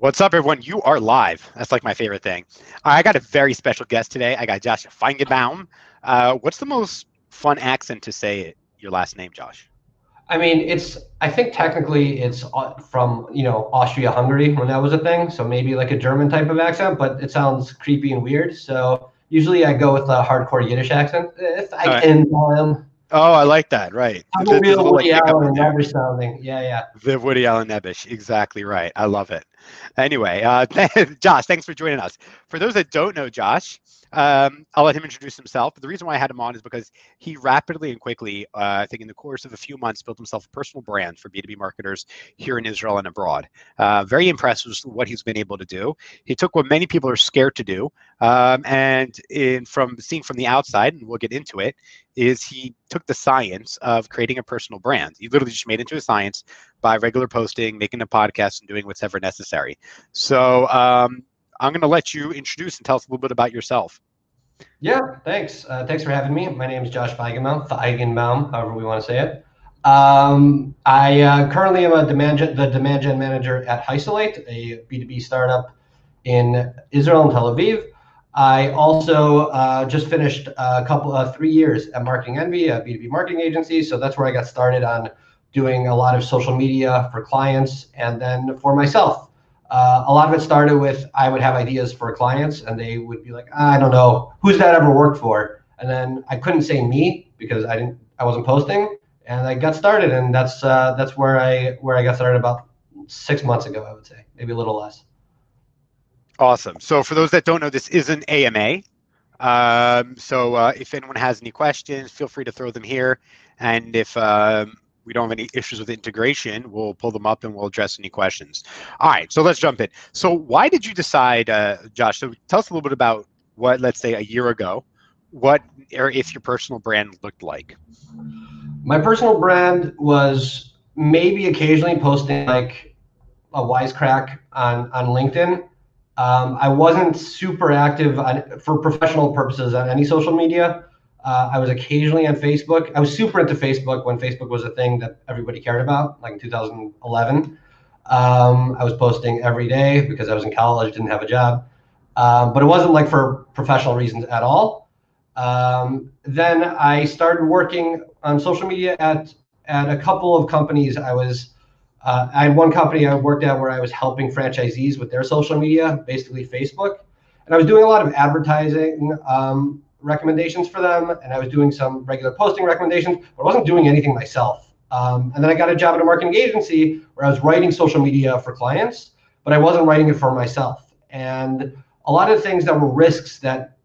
What's up, everyone? You are live. That's like my favorite thing. I got a very special guest today. I got Josh Feigenbaum. Uh, what's the most fun accent to say your last name, Josh? I mean, it's. I think technically it's uh, from you know Austria-Hungary when that was a thing. So maybe like a German type of accent, but it sounds creepy and weird. So usually I go with a hardcore Yiddish accent if I right. can. Um, Oh, I like that. Right. I'm the, real Woody Allen Nebbish sounding. Yeah, yeah. The Woody Allen Nebbish. Exactly right. I love it. Anyway, uh, Josh, thanks for joining us. For those that don't know Josh, um, I'll let him introduce himself. But the reason why I had him on is because he rapidly and quickly, uh, I think in the course of a few months, built himself a personal brand for B2B marketers here in Israel and abroad. Uh, very impressed with what he's been able to do. He took what many people are scared to do, um, and in from seeing from the outside, and we'll get into it, is he took the science of creating a personal brand. He literally just made it into a science by regular posting, making a podcast, and doing whatever necessary. So um, I'm going to let you introduce and tell us a little bit about yourself. Yeah, thanks. Uh, thanks for having me. My name is Josh Feigenbaum, Feigenbaum, however we want to say it. Um, I uh, currently am a demand gen, the demand gen manager at Hysolate, a B2B startup in Israel and Tel Aviv. I also uh, just finished a couple of uh, three years at Marketing Envy, a B2B marketing agency. So that's where I got started on doing a lot of social media for clients and then for myself uh, a lot of it started with I would have ideas for clients and they would be like, I don't know, who's that ever worked for? And then I couldn't say me because I didn't, I wasn't posting, and I got started, and that's uh, that's where I where I got started about six months ago, I would say, maybe a little less. Awesome. So for those that don't know, this is an AMA. Um, so uh, if anyone has any questions, feel free to throw them here, and if um, we don't have any issues with integration, we'll pull them up and we'll address any questions. All right, so let's jump in. So why did you decide, uh, Josh? So tell us a little bit about what, let's say, a year ago, what or if your personal brand looked like. My personal brand was maybe occasionally posting like a wisecrack on on LinkedIn. Um, I wasn't super active on, for professional purposes on any social media. Uh, I was occasionally on Facebook. I was super into Facebook when Facebook was a thing that everybody cared about, like in 2011. Um, I was posting every day because I was in college, didn't have a job. Um, but it wasn't like for professional reasons at all. Um, then I started working on social media at at a couple of companies. I was uh, I had one company I worked at where I was helping franchisees with their social media, basically Facebook, and I was doing a lot of advertising. Um, recommendations for them, and I was doing some regular posting recommendations, but I wasn't doing anything myself. Um, and then I got a job at a marketing agency where I was writing social media for clients, but I wasn't writing it for myself. And a lot of things that were risks that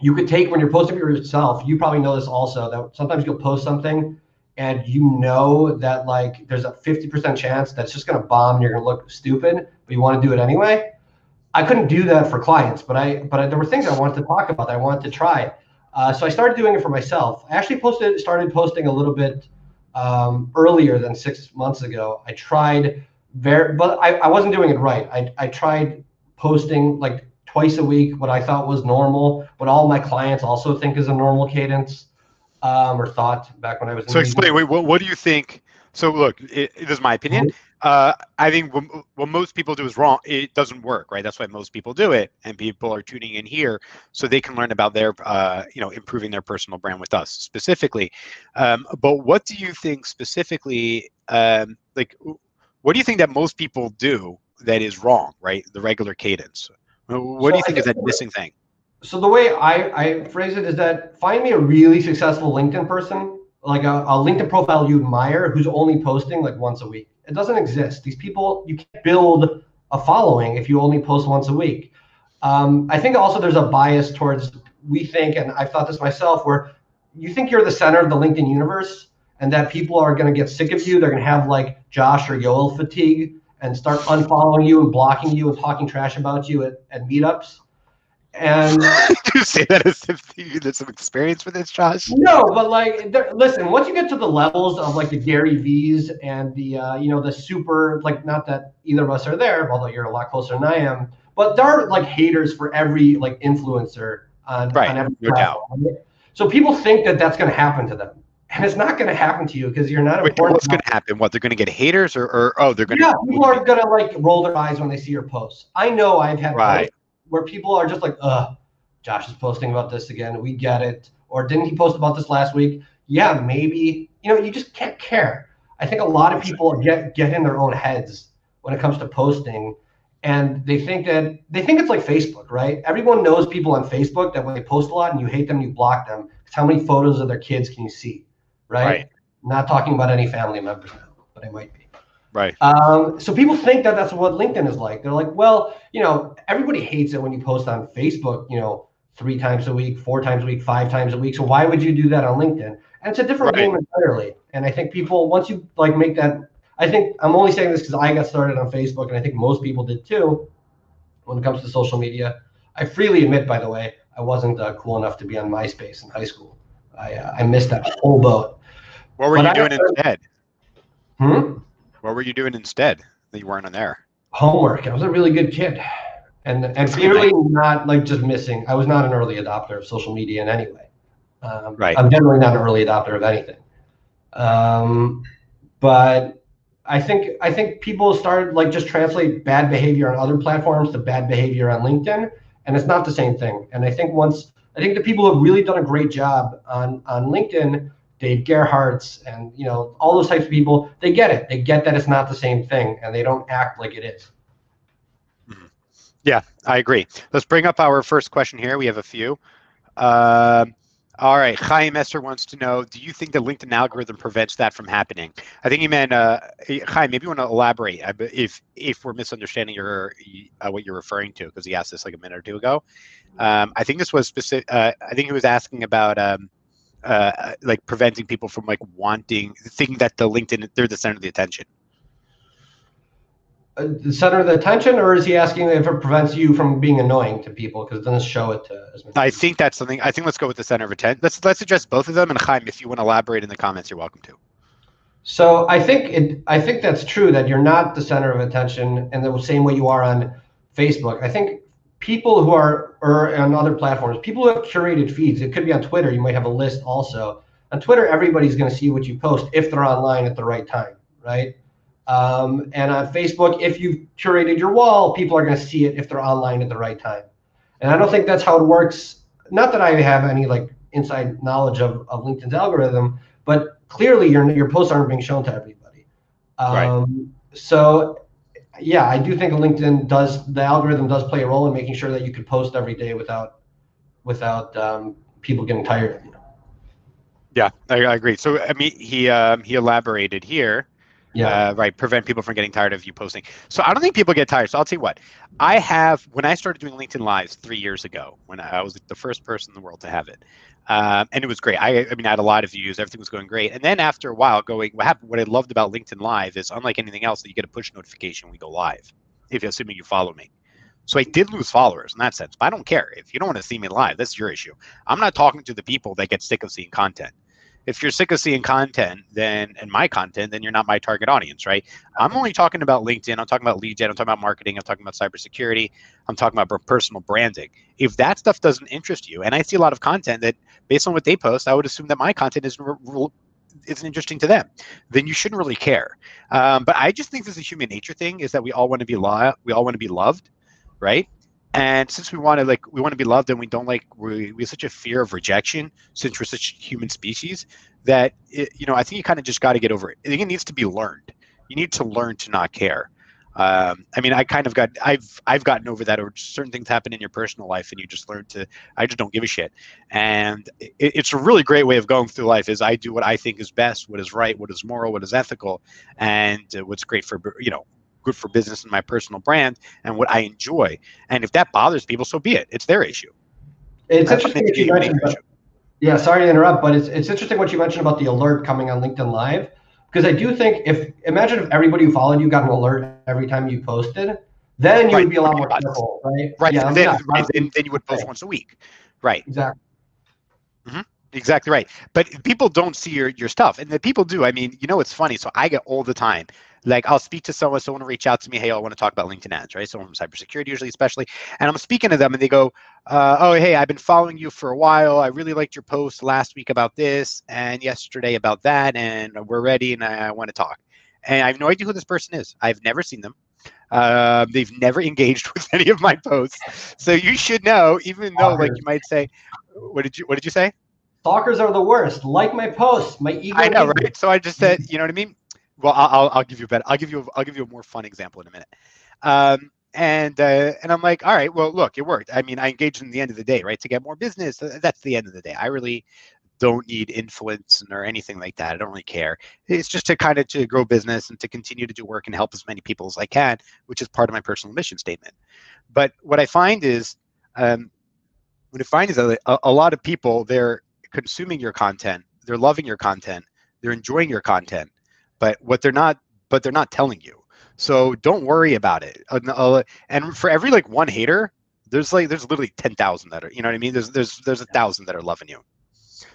you could take when you're posting for yourself. You probably know this also that sometimes you'll post something and you know that like there's a 50% chance that's just going to bomb and you're going to look stupid, but you want to do it anyway. I couldn't do that for clients, but I but I, there were things I wanted to talk about. That I wanted to try. Uh, so I started doing it for myself. I actually posted started posting a little bit um, earlier than six months ago. I tried very, but I, I wasn't doing it right. I, I tried posting like twice a week, what I thought was normal, what all my clients also think is a normal cadence, um, or thought back when I was. In So explain. Wait, what, what do you think? So look, it, it is my opinion. Uh, I think what, what, most people do is wrong. It doesn't work, right? That's why most people do it, and people are tuning in here so they can learn about their, uh, you know, improving their personal brand with us specifically. Um, but what do you think specifically? Um, like, what do you think that most people do that is wrong, right? The regular cadence. What so do you think is that missing thing? So the way I, I phrase it is that find me a really successful LinkedIn person, like a, a LinkedIn profile you admire, who's only posting like once a week it doesn't exist. These people, you can't build a following if you only post once a week. Um, I think also there's a bias towards we think, and I've thought this myself, where you think you're the center of the LinkedIn universe and that people are going to get sick of you. They're going to have like Josh or Yoel fatigue and start unfollowing you and blocking you and talking trash about you at, at meetups. And do you say that as if you had some experience with this, Josh? No, but like, listen, once you get to the levels of like the Gary V's and the uh, you know the super like, not that either of us are there, although you're a lot closer than I am, but there are like haters for every like influencer on right, on every no doubt. So people think that that's going to happen to them, and it's not going to happen to you because you're not Wait, important. what's going to happen? What they're going to get haters, or, or oh, they're going to yeah, people are going to like roll their eyes when they see your posts. I know I've had Right. Where people are just like, "Ugh, Josh is posting about this again. We get it." Or didn't he post about this last week? Yeah, maybe. You know, you just can't care. I think a lot of people get get in their own heads when it comes to posting, and they think that they think it's like Facebook, right? Everyone knows people on Facebook that when they post a lot and you hate them, you block them. how many photos of their kids can you see, right? Right. Not talking about any family members now, but I might be. Right. Um, so people think that that's what LinkedIn is like. They're like, well, you know, everybody hates it when you post on Facebook, you know, three times a week, four times a week, five times a week. So why would you do that on LinkedIn? And it's a different Right. game entirely. And I think people, once you like make that, I think I'm only saying this because I got started on Facebook, and I think most people did too. When it comes to social media, I freely admit, by the way, I wasn't uh, cool enough to be on MySpace in high school. I uh, I missed that whole boat. What were but you I- doing instead? Hmm? What were you doing instead that you weren't on there? homework. I was a really good kid, and and clearly not like just missing. I was not an early adopter of social media in any way. Um, Right. I'm generally not an early adopter of anything. Um, but I think I think people started like just translate bad behavior on other platforms to bad behavior on LinkedIn, and it's not the same thing. And I think once I think the people who have really done a great job on on LinkedIn, Dave Gerhardt's, and you know all those types of people, they get it. They get that it's not the same thing, and they don't act like it is. Yeah, I agree. Let's bring up our first question here. We have a few. Um, all right, Chaim Esser wants to know: Do you think the LinkedIn algorithm prevents that from happening? I think he meant uh, Chaim. Maybe you want to elaborate if if we're misunderstanding your uh, what you're referring to because he asked this like a minute or two ago. Um, I think this was specific. Uh, I think he was asking about um, uh, like preventing people from like wanting thinking that the LinkedIn they're the center of the attention. uh, the center of the attention, or is he asking if it prevents you from being annoying to people because it doesn't show it to as many? I think that's something. I think let's go with the center of attention. Let's let's address both of them. And Chaim, if you want to elaborate in the comments, you're welcome to. So I think it. I think that's true that you're not the center of attention in the same way you are on Facebook. I think people who are or on other platforms, people who have curated feeds. It could be on Twitter. You might have a list also. On Twitter, everybody's going to see what you post if they're online at the right time, right? Um, and on Facebook, if you've curated your wall, people are going to see it if they're online at the right time. And I don't think that's how it works. Not that I have any like inside knowledge of, of LinkedIn's algorithm, but clearly your your posts aren't being shown to everybody. Right. Um, So yeah, I do think LinkedIn does the algorithm does play a role in making sure that you could post every day without without um, people getting tired of you. Yeah, I, I agree. So I mean, he um, he elaborated here. Yeah. Uh, right, prevent people from getting tired of you posting. So I don't think people get tired. So I'll tell you what, I have when I started doing LinkedIn Lives three years ago, when I was the first person in the world to have it, um, and it was great. I, I mean, I had a lot of views, everything was going great. And then after a while, going what happened? What I loved about LinkedIn Live is unlike anything else, that you get a push notification when we go live, if you're assuming you follow me. So I did lose followers in that sense, but I don't care. If you don't want to see me live, that's your issue. I'm not talking to the people that get sick of seeing content if you're sick of seeing content then and my content then you're not my target audience right? I'm only talking about linkedin i'm talking about lead gen i'm talking about marketing i'm talking about cybersecurity i'm talking about personal branding. If that stuff doesn't interest you and i see a lot of content that based on what they post i would assume that my content isn't isn't interesting to them then you shouldn't really care. Um, but i just think this is a human nature thing is that we all want to be we all want to be loved right and since we want to like we want to be loved and we don't like we, we have such a fear of rejection since we're such human species that it, you know i think you kind of just got to get over it. I think it needs to be learned. You need to learn to not care. Um, i mean i kind of got i've i've gotten over that or certain things happen in your personal life and you just learn to i just don't give a shit. And it, it's a really great way of going through life is i do what i think is best what is right what is moral what is ethical and uh, what's great for you know good for business and my personal brand and what I enjoy. And if that bothers people, so be it. It's their issue. It's I interesting what you be a human mentioned. About, yeah, sorry to interrupt, but it's it's interesting what you mentioned about the alert coming on LinkedIn Live because I do think if imagine if everybody who followed you got an alert every time you posted, then you Right. would be a lot more careful, right? Right. Yeah, then, right, then, then you would post Right. once a week. Right. exactly. Mm-hmm. Exactly right. But people don't see your, your stuff. And the people do. I mean, you know, it's funny. So I get all the time like I'll speak to someone, someone will reach out to me, hey, I want to talk about LinkedIn ads, right? Someone from cybersecurity, usually, especially, and I'm speaking to them, and they go, uh, oh, hey, I've been following you for a while. I really liked your post last week about this, and yesterday about that, and we're ready, and I want to talk. And I have no idea who this person is. I've never seen them. Uh, they've never engaged with any of my posts, so you should know. Even though, like, you might say, "What did you What did you say?" Stalkers are the worst. Like my posts, my ego. I know, right? So I just said, you know what I mean? Well, I'll, I'll give you a better. I'll give you. A, I'll give you a more fun example in a minute. Um, and uh, and I'm like, all right, well, look, it worked. I mean, I engaged in the end of the day, right, to get more business. That's the end of the day. I really don't need influence or anything like that. I don't really care. It's just to kind of to grow business and to continue to do work and help as many people as I can, which is part of my personal mission statement. But what I find is, um, what I find is a, a lot of people they're consuming your content, they're loving your content, they're enjoying your content, but what they're not, but they're not telling you. So don't worry about it. Uh, and for every like one hater, there's like there's literally ten thousand that are you know what I mean. There's there's there's a thousand that are loving you.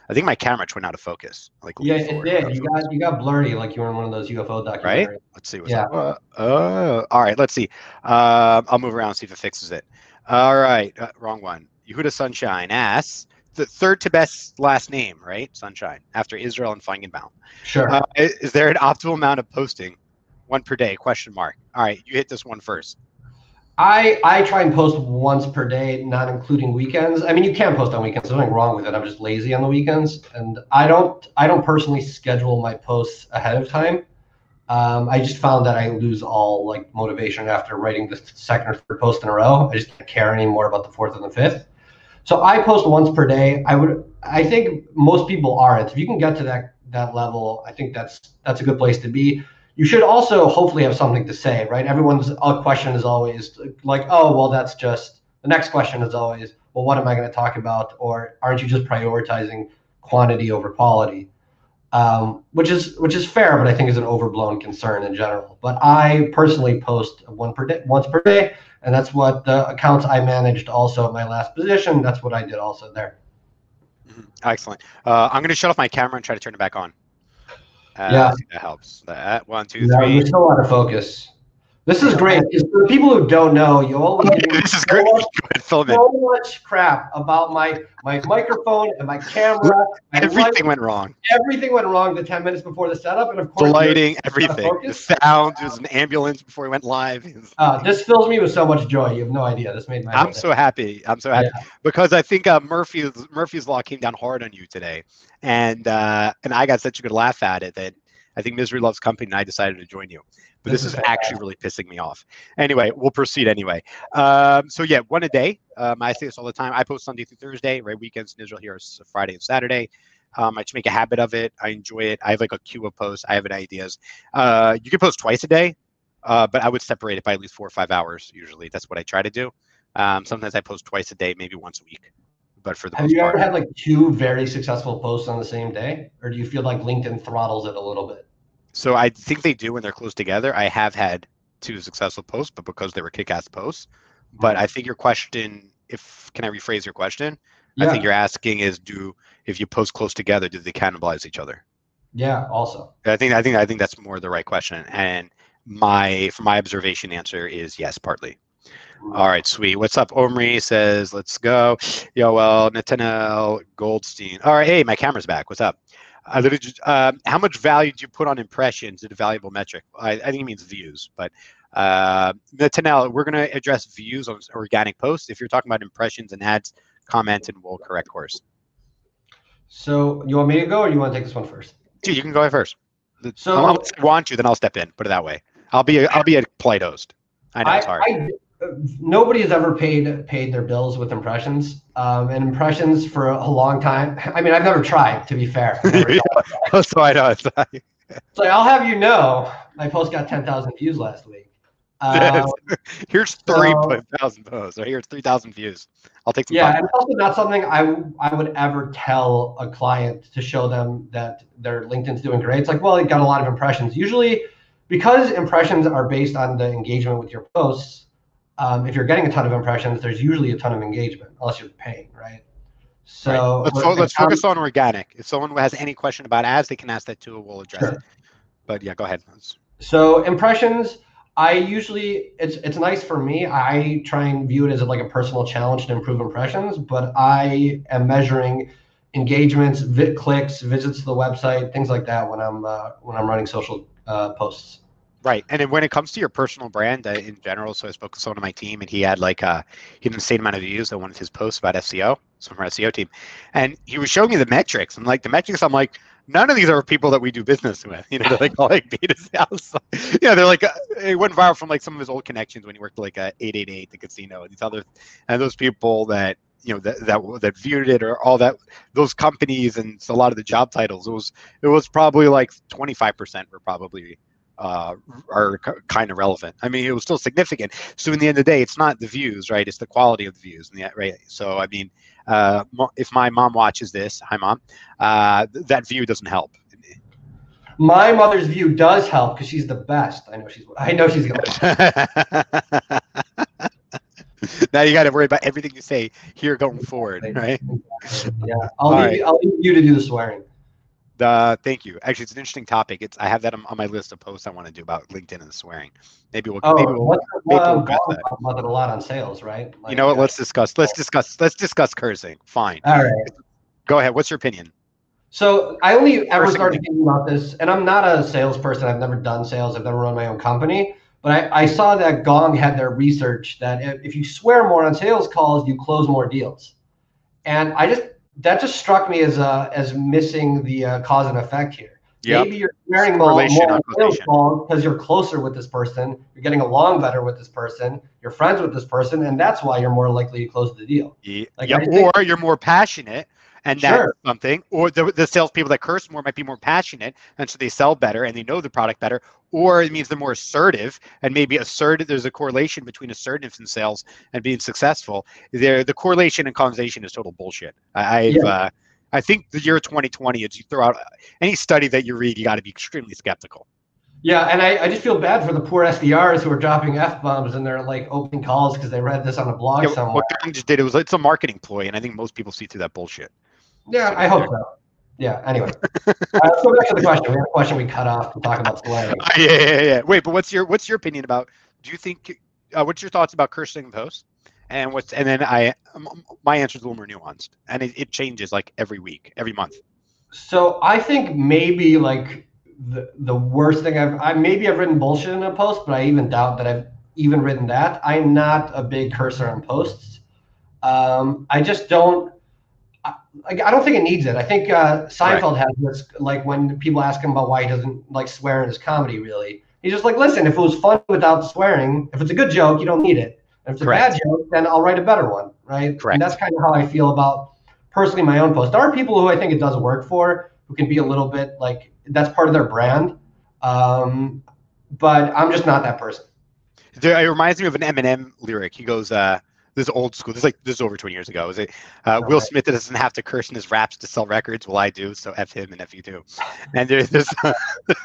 I think my camera went out of focus. Like yeah, it did. You got you got blurry, like you were in one of those UFO documentaries. Right. Let's see. What's yeah. Uh, uh, all right. Let's see. Uh, I'll move around see if it fixes it. All right. Uh, wrong one. Yehuda Sunshine asks the third to best last name, right? Sunshine after Israel and Feigenbaum. Sure. Uh, is there an optimal amount of posting? One per day? Question mark. All right, you hit this one first. I I try and post once per day, not including weekends. I mean, you can post on weekends. There's nothing wrong with it. I'm just lazy on the weekends, and I don't I don't personally schedule my posts ahead of time. Um, I just found that I lose all like motivation after writing the second or third post in a row. I just don't care anymore about the fourth and the fifth. So I post once per day. I would I think most people aren't. If you can get to that that level, I think that's that's a good place to be. You should also hopefully have something to say, right? Everyone's question is always like, oh, well, that's just the next question is always, well, what am I going to talk about? Or aren't you just prioritizing quantity over quality? Um, which is which is fair, but I think is an overblown concern in general. But I personally post one per day, once per day, and that's what the accounts I managed also at my last position. That's what I did also there. Mm-hmm. Excellent. Uh, I'm going to shut off my camera and try to turn it back on. Uh, yeah, that helps. That one, two, yeah, three. You're still out of focus. This is great. For people who don't know, you only this is great. So much crap about my my microphone and my camera. everything went wrong. Everything went wrong the ten minutes before the setup, and of course, the lighting, everything. The sound. There was an ambulance before we went live. Uh, this fills me with so much joy. You have no idea. This made my. I'm so happy. I'm so happy yeah. because I think uh, Murphy's Murphy's Law came down hard on you today, and uh, and I got such a good laugh at it that I think Misery Loves Company, and I decided to join you. But this, this is, is actually really pissing me off. Anyway, we'll proceed anyway. Um, so yeah, one a day. Um, I say this all the time. I post Sunday through Thursday. Right, weekends in Israel here is Friday and Saturday. Um, I just make a habit of it. I enjoy it. I have like a queue of posts. I have ideas. Uh, you can post twice a day, uh, but I would separate it by at least four or five hours. Usually, that's what I try to do. Um, sometimes I post twice a day, maybe once a week. But for the have you part, ever had like two very successful posts on the same day, or do you feel like LinkedIn throttles it a little bit? So I think they do when they're close together. I have had two successful posts, but because they were kick-ass posts. But mm-hmm. I think your question, if can I rephrase your question? Yeah. I think you're asking is do if you post close together, do they cannibalize each other? Yeah, also. I think I think I think that's more the right question. And my from my observation answer is yes, partly. Mm-hmm. All right, sweet. What's up? Omri says, let's go. Yo, well, Nathaniel Goldstein. All right, hey, my camera's back. What's up? I literally just, um, how much value do you put on impressions? Is a valuable metric? I, I think it means views, but uh, Tanel, we're going to address views on organic posts. If you're talking about impressions and ads, comment and we'll correct course. So you want me to go or you want to take this one first? Dude, you can go ahead first. So I want you, then I'll step in. Put it that way. I'll be a, I'll be a polite host. I know I, it's hard. I, nobody has ever paid paid their bills with impressions. Um, and impressions for a long time. I mean, I've never tried. To be fair, so I know. so I'll have you know, my post got ten thousand views last week. Um, here's three so, posts. Or here's three thousand views. I'll take some. Yeah, and also not something I I would ever tell a client to show them that their LinkedIn's doing great. It's like, well, it got a lot of impressions. Usually, because impressions are based on the engagement with your posts um, if you're getting a ton of impressions, there's usually a ton of engagement, unless you're paying, right? So right. let's, let's focus on organic. If someone has any question about ads, they can ask that too. We'll address sure. it. But yeah, go ahead. So impressions, I usually it's it's nice for me. I try and view it as like a personal challenge to improve impressions, but I am measuring engagements, vi- clicks, visits to the website, things like that when I'm uh, when I'm running social uh, posts. Right, and then when it comes to your personal brand uh, in general, so I spoke to someone on my team, and he had like uh, he had an insane amount of views on one of his posts about SEO, some from our SEO team, and he was showing me the metrics. And like the metrics, I'm like, none of these are people that we do business with. You know, they're like all like beta sales. know, they're like uh, it went viral from like some of his old connections when he worked like a 888 the casino and these other and those people that you know that that that viewed it or all that those companies and a lot of the job titles it was it was probably like 25% were probably uh, are kind of relevant. I mean, it was still significant. So in the end of the day, it's not the views, right? It's the quality of the views, and the, right. So I mean, uh, if my mom watches this, hi mom, uh, that view doesn't help. My mother's view does help because she's the best. I know she's. I know she's gonna. now you got to worry about everything you say here going forward, right? Yeah, I'll leave, right. I'll leave you to do the swearing. Uh, thank you. Actually, it's an interesting topic. It's I have that on, on my list of posts I want to do about LinkedIn and swearing. Maybe we'll. Oh, maybe we'll, maybe we'll that. about it a lot on sales, right? Like, you know what? Let's discuss. Let's discuss. Let's discuss cursing. Fine. All right. Go ahead. What's your opinion? So I only ever started thinking about this, and I'm not a salesperson. I've never done sales. I've never run my own company. But I, I saw that Gong had their research that if, if you swear more on sales calls, you close more deals. And I just that just struck me as uh, as missing the uh, cause and effect here. Yep. Maybe you're swearing more, more because you're closer with this person, you're getting along better with this person, you're friends with this person, and that's why you're more likely to close the deal. Yeah. Like, yep. Or you're more passionate and that's sure. something. Or the, the salespeople that curse more might be more passionate, and so they sell better and they know the product better. Or it means they're more assertive, and maybe assertive. There's a correlation between assertiveness in sales and being successful. There, the correlation and causation is total bullshit. I, I've. Yeah. Uh, I think the year 2020, as you throw out any study that you read, you got to be extremely skeptical. Yeah, and I, I just feel bad for the poor SDRs who are dropping f bombs and they're like opening calls because they read this on a blog yeah, somewhere. What Gong just did it was it's a marketing ploy, and I think most people see through that bullshit. Yeah, I hope so. Yeah. Anyway, uh, let's go back to the question. We had a question we cut off to talk about swearing. Uh, yeah, yeah, yeah. Wait, but what's your what's your opinion about? Do you think? Uh, what's your thoughts about cursing in posts? And what's and then I my answer is a little more nuanced, and it, it changes like every week, every month. So I think maybe like the the worst thing I've I maybe I've written bullshit in a post, but I even doubt that I've even written that. I'm not a big cursor on posts. Um, I just don't I, I don't think it needs it. I think uh, Seinfeld right. has this, like when people ask him about why he doesn't like swear in his comedy. Really, he's just like, listen, if it was fun without swearing, if it's a good joke, you don't need it. And if it's Correct. a bad joke, then I'll write a better one, right? Correct. And that's kind of how I feel about personally my own post. There are people who I think it does work for, who can be a little bit like that's part of their brand. Um, but I'm just not that person. It reminds me of an Eminem lyric. He goes, uh, this is old school. This is like this is over 20 years ago. Is it uh, Will Smith doesn't have to curse in his raps to sell records? Well, I do. So f him and f you too. And there's this. I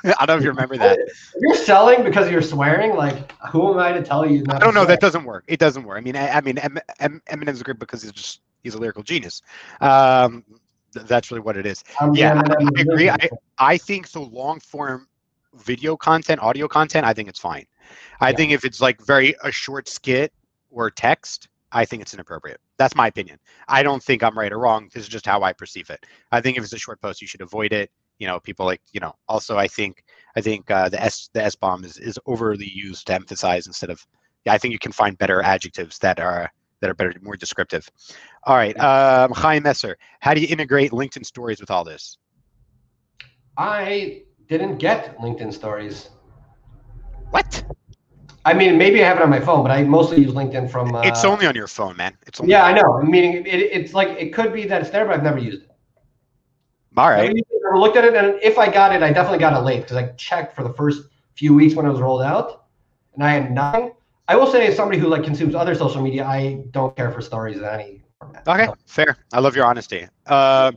don't know if you remember that. You're selling because you're swearing. Like, who am I to tell you? I don't know. That doesn't work. It doesn't work. I mean, I, I mean, M- M- Eminem's great because he's just he's a lyrical genius. Um, th- that's really what it is. Um, yeah, I, I agree. I, I think so. Long form video content, audio content, I think it's fine. I yeah. think if it's like very a short skit or text, I think it's inappropriate. That's my opinion. I don't think I'm right or wrong. This is just how I perceive it. I think if it's a short post, you should avoid it. You know, people like you know. Also, I think I think uh, the s the s bomb is is overly used to emphasize instead of. Yeah, I think you can find better adjectives that are that are better, more descriptive. All right, um, Chaim Messer, how do you integrate LinkedIn stories with all this? I didn't get LinkedIn stories. What? I mean, maybe I have it on my phone, but I mostly use LinkedIn from. Uh, it's only on your phone, man. It's only yeah, I know. Meaning, it, it's like it could be that it's there, but I've never used it. All right. I looked at it, and if I got it, I definitely got it late because I checked for the first few weeks when it was rolled out, and I had nothing. I will say, as somebody who like consumes other social media, I don't care for stories in any format. Okay, so. fair. I love your honesty. Uh,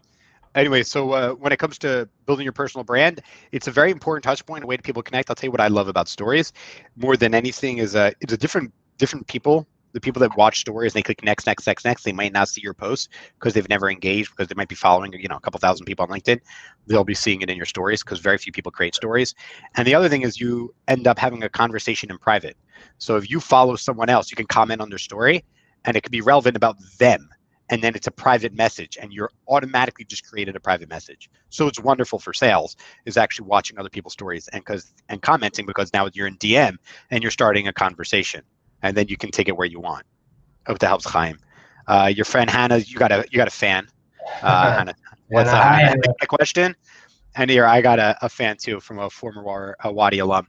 anyway, so uh, when it comes to building your personal brand, it's a very important touch point, a way to people connect. I'll tell you what I love about stories more than anything is uh, it's a different different people the people that watch stories and they click next, next, next, next, they might not see your post because they've never engaged because they might be following, you know, a couple thousand people on LinkedIn. They'll be seeing it in your stories because very few people create stories. And the other thing is you end up having a conversation in private. So if you follow someone else, you can comment on their story and it could be relevant about them and then it's a private message and you're automatically just created a private message. So it's wonderful for sales is actually watching other people's stories and because and commenting because now you're in dm and you're starting a conversation and then you can take it where you want. Hope that helps Chaim. Uh, your friend hannah you got a you got a fan. Uh, hannah what's up? A question? And here i got a, a fan too from a former wadi alum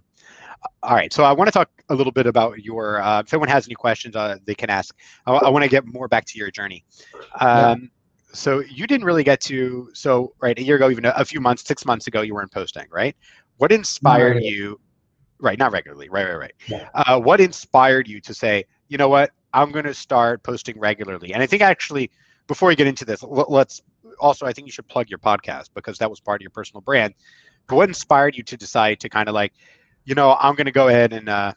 all right, so I want to talk a little bit about your. Uh, if anyone has any questions, uh, they can ask. I, I want to get more back to your journey. Um, yeah. So you didn't really get to. So right, a year ago, even a, few months, six months ago, you weren't posting, right? What inspired you? Right, not regularly. Right, right, right. Yeah. Uh, what inspired you to say, you know what, I'm going to start posting regularly? And I think actually, before we get into this, let's also. I think you should plug your podcast because that was part of your personal brand. But what inspired you to decide to kind of like you know, I'm going to go ahead and, uh,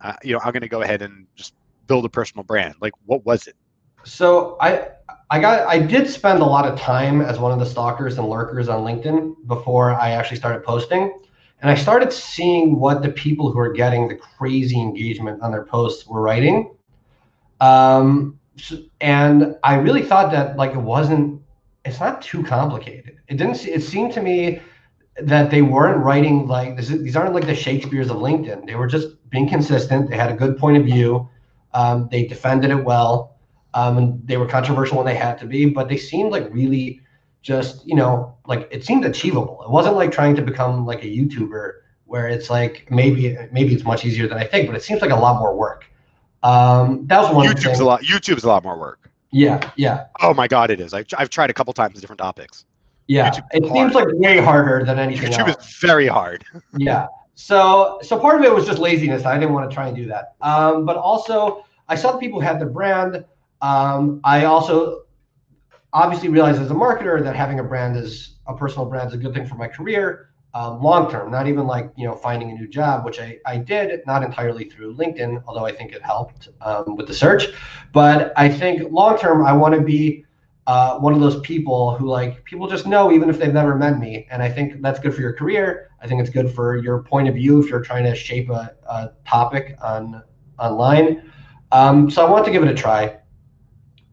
uh, you know, I'm going to go ahead and just build a personal brand? Like, what was it? So I, I got, I did spend a lot of time as one of the stalkers and lurkers on LinkedIn before I actually started posting. And I started seeing what the people who are getting the crazy engagement on their posts were writing. Um, and I really thought that like it wasn't, it's not too complicated. It didn't, it seemed to me that they weren't writing like this, these aren't like the Shakespeare's of LinkedIn. They were just being consistent. They had a good point of view. Um, they defended it well, um, and they were controversial when they had to be. But they seemed like really just you know like it seemed achievable. It wasn't like trying to become like a YouTuber where it's like maybe maybe it's much easier than I think, but it seems like a lot more work. Um, that was one. YouTube's a lot. YouTube's a lot more work. Yeah, yeah. Oh my God, it is. I've, I've tried a couple times different topics. Yeah, YouTube it hard. seems like way harder than anything YouTube else. is very hard. yeah. So so part of it was just laziness. I didn't want to try and do that. Um, but also I saw the people who had the brand. Um, I also obviously realized as a marketer that having a brand is a personal brand is a good thing for my career. Um, long term, not even like you know finding a new job, which I, I did not entirely through LinkedIn, although I think it helped um, with the search. But I think long term, I want to be uh, one of those people who like people just know even if they've never met me. And i think that's good for your career. I think it's good for your point of view if you're trying to shape a, a topic on online. Um, so i want to give it a try.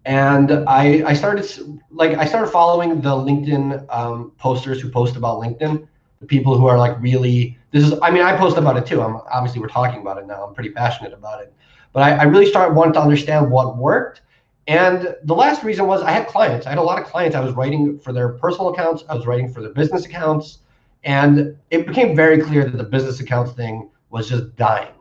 And i i started like i started following the linkedin um, posters who post about linkedin. The people who are like really this is i mean i post about it too. I'm obviously we're talking about it now. I'm pretty passionate about it. But i, I really started wanting to understand what worked and the last reason was I had clients. I had a lot of clients. I was writing for their personal accounts. I was writing for their business accounts. And it became very clear that the business accounts thing was just dying.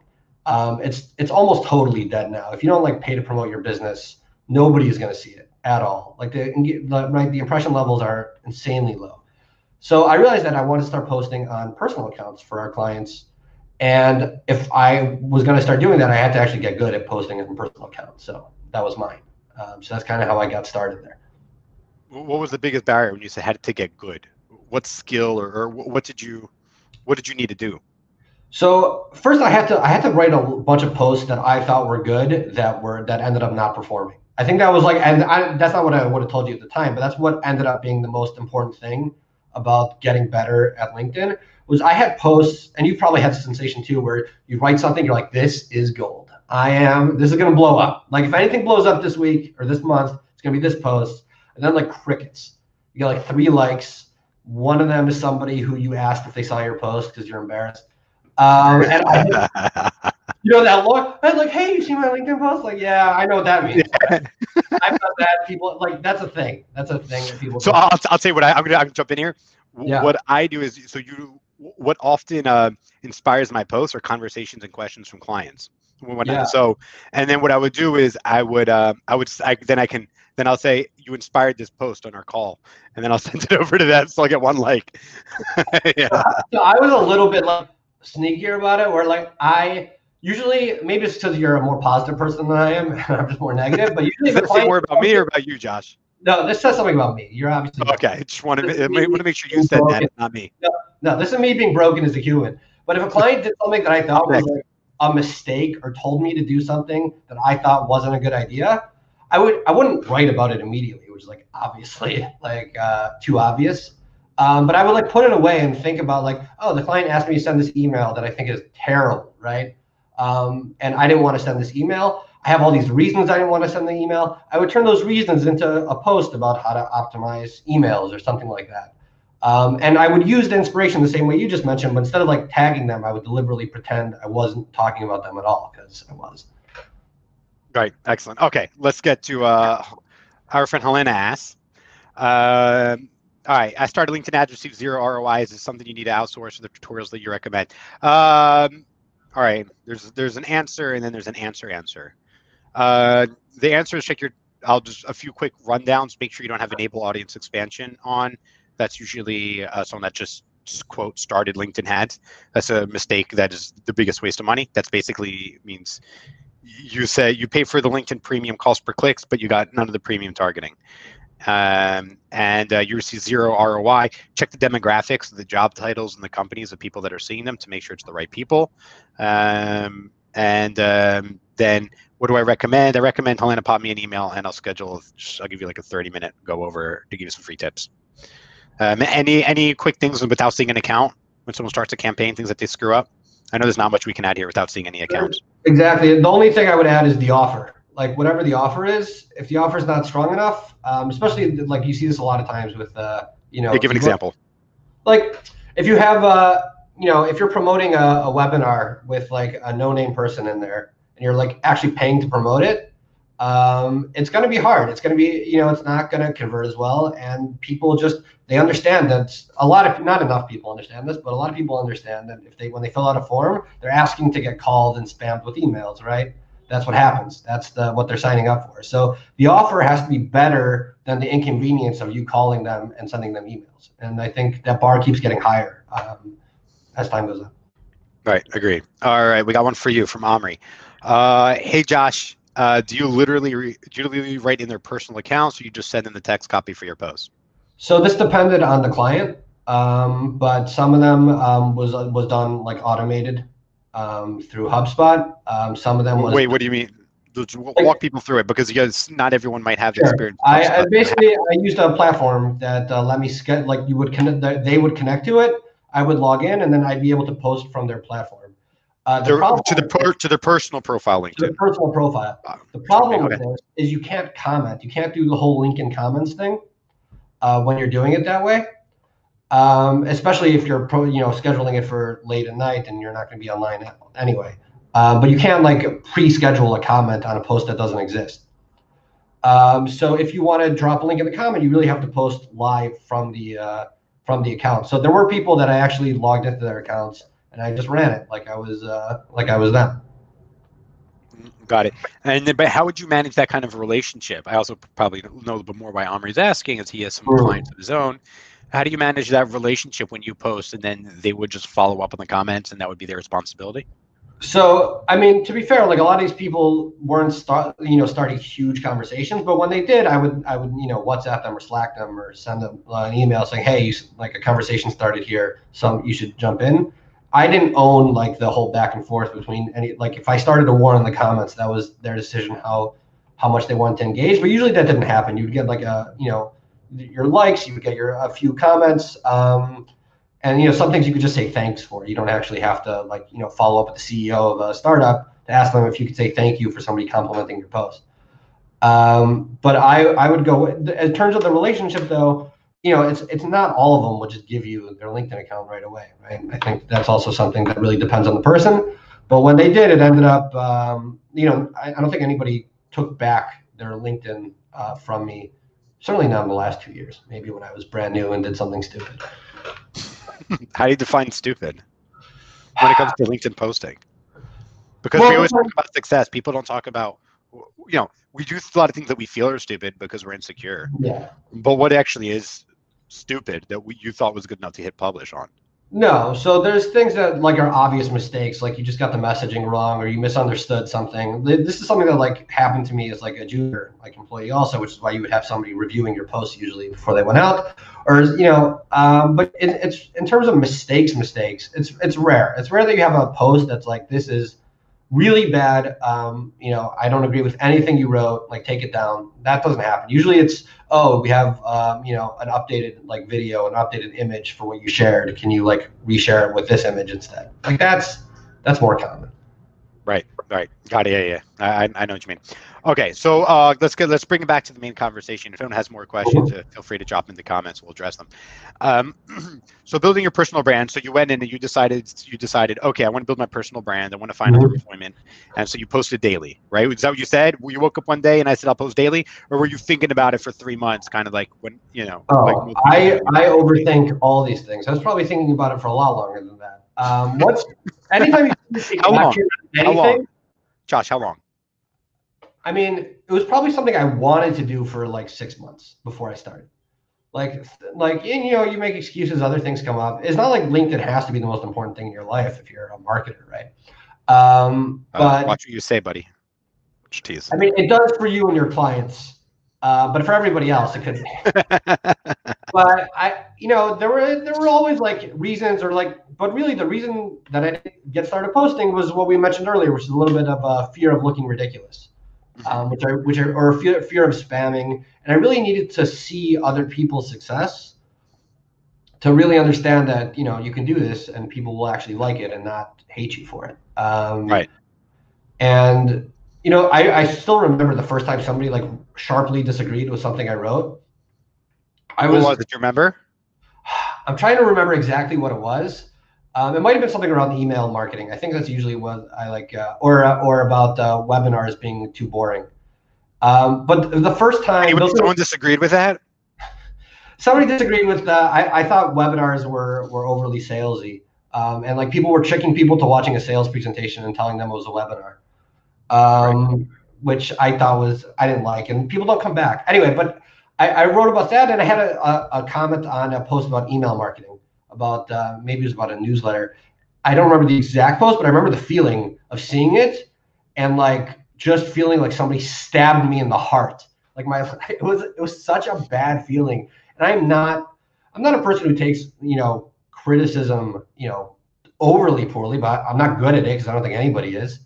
Um, it's it's almost totally dead now. If you don't like pay to promote your business, nobody is going to see it at all. Like the, the the impression levels are insanely low. So I realized that I wanted to start posting on personal accounts for our clients. And if I was going to start doing that, I had to actually get good at posting on personal accounts. So that was mine. Um, so that's kind of how I got started there. What was the biggest barrier when you said had to get good? What skill or, or what did you what did you need to do? So first, I had to I had to write a bunch of posts that I thought were good that were that ended up not performing. I think that was like, and I, that's not what I would have told you at the time, but that's what ended up being the most important thing about getting better at LinkedIn was I had posts, and you probably had the sensation too, where you write something, you're like, this is gold I am, this is going to blow up. Like if anything blows up this week or this month, it's going to be this post. And then like crickets. You get like three likes. One of them is somebody who you asked if they saw your post because you're embarrassed. Um, and I, you know that look. I'm like, hey, you see my LinkedIn post? Like, yeah, I know what that means. Yeah. I've done that. People like that's a thing. That's a thing that people. So I'll, I'll tell you what I, am gonna jump in here. Yeah. What I do is so you what often uh, inspires my posts are conversations and questions from clients when yeah. I, so and then what I would do is I would uh, I would I, then I can then I'll say you inspired this post on our call and then I'll send it over to them so I'll get one like. Yeah. So I was a little bit like sneakier about it where like I usually maybe it's because you're a more positive person than I am I'm just more negative but usually Does say more about me or about you Josh? No this says something about me. You're obviously okay. I just want to, want to make sure you said broken. that not me. No, no this is me being broken as a human. But if a client did something that I thought was like a mistake or told me to do something that I thought wasn't a good idea, I would I wouldn't write about it immediately, which is like obviously like uh, too obvious. Um, but I would like put it away and think about like, oh, the client asked me to send this email that I think is terrible, right? Um, and I didn't want to send this email. I have all these reasons I didn't want to send the email. I would turn those reasons into a post about how to optimize emails or something like that. Um, and I would use the inspiration the same way you just mentioned, but instead of like tagging them, I would deliberately pretend I wasn't talking about them at all because I was. Right. Excellent. Okay. Let's get to uh, our friend Helena asks. Uh, all right. I started LinkedIn ads received zero ROI. Is something you need to outsource for the tutorials that you recommend? Um, all right. There's there's an answer and then there's an answer answer. Uh, the answer is check your. I'll just a few quick rundowns. Make sure you don't have enable audience expansion on. That's usually uh, someone that just quote started LinkedIn ads. That's a mistake. That is the biggest waste of money. That's basically means you say you pay for the LinkedIn premium cost per clicks, but you got none of the premium targeting. Um, and uh, you receive zero ROI. Check the demographics, the job titles, and the companies of people that are seeing them to make sure it's the right people. Um, and um, then what do I recommend? I recommend Helena pop me an email and I'll schedule. I'll give you like a 30 minute go over to give you some free tips. Um, any any quick things without seeing an account when someone starts a campaign, things that they screw up? I know there's not much we can add here without seeing any accounts. Exactly. The only thing I would add is the offer. Like whatever the offer is, if the offer is not strong enough, um, especially like you see this a lot of times with, uh, you know. Hey, give an example. Like if you have, uh, you know, if you're promoting a, a webinar with like a no-name person in there, and you're like actually paying to promote it, um, it's going to be hard. It's going to be, you know, it's not going to convert as well. And people just, they understand that a lot of, not enough people understand this, but a lot of people understand that if they, when they fill out a form, they're asking to get called and spammed with emails, right? That's what happens. That's the, what they're signing up for. So the offer has to be better than the inconvenience of you calling them and sending them emails. And I think that bar keeps getting higher um, as time goes on. Right. Agree. All right. We got one for you from Omri. Uh, hey, Josh, uh, do you literally re- do you literally write in their personal accounts, or you just send them the text copy for your post? So this depended on the client, um, but some of them um, was was done like automated um, through HubSpot. Um, some of them was. Wait, what do you mean? Walk people through it because not everyone might have sure. experience. I, I, basically I used a platform that uh, let me get like you would connect. They would connect to it. I would log in, and then I'd be able to post from their platform. Uh, the to the per, to their personal profile LinkedIn. To the personal profile. Uh, the problem okay. with this is you can't comment. You can't do the whole LinkedIn comments thing uh, when you're doing it that way. Um, especially if you're pro, you know scheduling it for late at night and you're not going to be online anyway. Um, but you can't like pre-schedule a comment on a post that doesn't exist. Um, so if you want to drop a link in the comment, you really have to post live from the uh, from the account. So there were people that I actually logged into their accounts and I just ran it like I was uh, like I was them. Got it. And then, but how would you manage that kind of relationship? I also probably know a little bit more why Omri's asking, as he has some mm. clients of his own. How do you manage that relationship when you post, and then they would just follow up on the comments, and that would be their responsibility? So, I mean, to be fair, like a lot of these people weren't start, you know, starting huge conversations, but when they did, I would, I would, you know, WhatsApp them or Slack them or send them uh, an email saying, "Hey, you, like a conversation started here, some you should jump in." I didn't own like the whole back and forth between any like if I started a war in the comments, that was their decision how how much they wanted to engage. But usually that didn't happen. You'd get like a you know your likes, you would get your a few comments, um, and you know some things you could just say thanks for. You don't actually have to like you know follow up with the CEO of a startup to ask them if you could say thank you for somebody complimenting your post. Um, but I I would go in terms of the relationship though you know, it's it's not all of them will just give you their LinkedIn account right away, right? I think that's also something that really depends on the person. But when they did, it ended up, um, you know, I, I, don't think anybody took back their LinkedIn uh, from me. Certainly not in the last two years. Maybe when I was brand new and did something stupid. How do you define stupid when it comes to LinkedIn posting? Because well, we always talk about success. People don't talk about you know, we do a lot of things that we feel are stupid because we're insecure. Yeah. But what actually is stupid that we, you thought was good enough to hit publish on? No, so there's things that like are obvious mistakes, like you just got the messaging wrong or you misunderstood something. This is something that like happened to me as like a junior like employee also, which is why you would have somebody reviewing your posts usually before they went out, or you know. Um, but it, it's in terms of mistakes, mistakes, it's it's rare. It's rare that you have a post that's like this is really bad. Um, you know, I don't agree with anything you wrote. Like, take it down. That doesn't happen. Usually, it's oh, we have um, you know an updated like video, an updated image for what you shared. Can you like reshare it with this image instead? Like that's that's more common. Right, right. Got it. Yeah, yeah. I, I know what you mean. Okay, so uh, let's get let's bring it back to the main conversation. If anyone has more questions, uh, feel free to drop them in the comments. We'll address them. Um, so building your personal brand. So you went in and you decided you decided, okay, I want to build my personal brand. I want to find mm-hmm. other employment, and so you posted daily, right? Is that what you said? You woke up one day and I said I'll post daily, or were you thinking about it for three months, kind of like when you know? Oh, like I I overthink all these things. I was probably thinking about it for a lot longer than that. Um, what's anytime you how long? Anything, how long? Josh, how long? I mean, it was probably something I wanted to do for like six months before I started. Like, like you know, you make excuses, other things come up. It's not like LinkedIn has to be the most important thing in your life if you're a marketer, right? Um, uh, but watch what you say, buddy. Jeez. I mean, it does for you and your clients, uh, but for everybody else, it couldn't. but I, you know, there were there were always like reasons or like, but really the reason that I didn't get started posting was what we mentioned earlier, which is a little bit of a fear of looking ridiculous um, which are which are or fear, fear of spamming, and I really needed to see other people's success to really understand that you know you can do this and people will actually like it and not hate you for it. Um, right. And you know, I, I still remember the first time somebody like sharply disagreed with something I wrote. I was. What was it? You remember? I'm trying to remember exactly what it was. Um, it might have been something around email marketing. I think that's usually what I like, uh, or uh, or about uh, webinars being too boring. Um, but the first time, Anyone, someone disagreed with that. Somebody disagreed with that. I, I thought webinars were were overly salesy, um, and like people were tricking people to watching a sales presentation and telling them it was a webinar, um, right. which I thought was I didn't like, and people don't come back anyway. But I, I wrote about that, and I had a, a, a comment on a post about email marketing about uh, maybe it was about a newsletter. I don't remember the exact post, but I remember the feeling of seeing it and like just feeling like somebody stabbed me in the heart. Like my it was it was such a bad feeling. And I'm not I'm not a person who takes, you know, criticism, you know, overly poorly, but I'm not good at it because I don't think anybody is.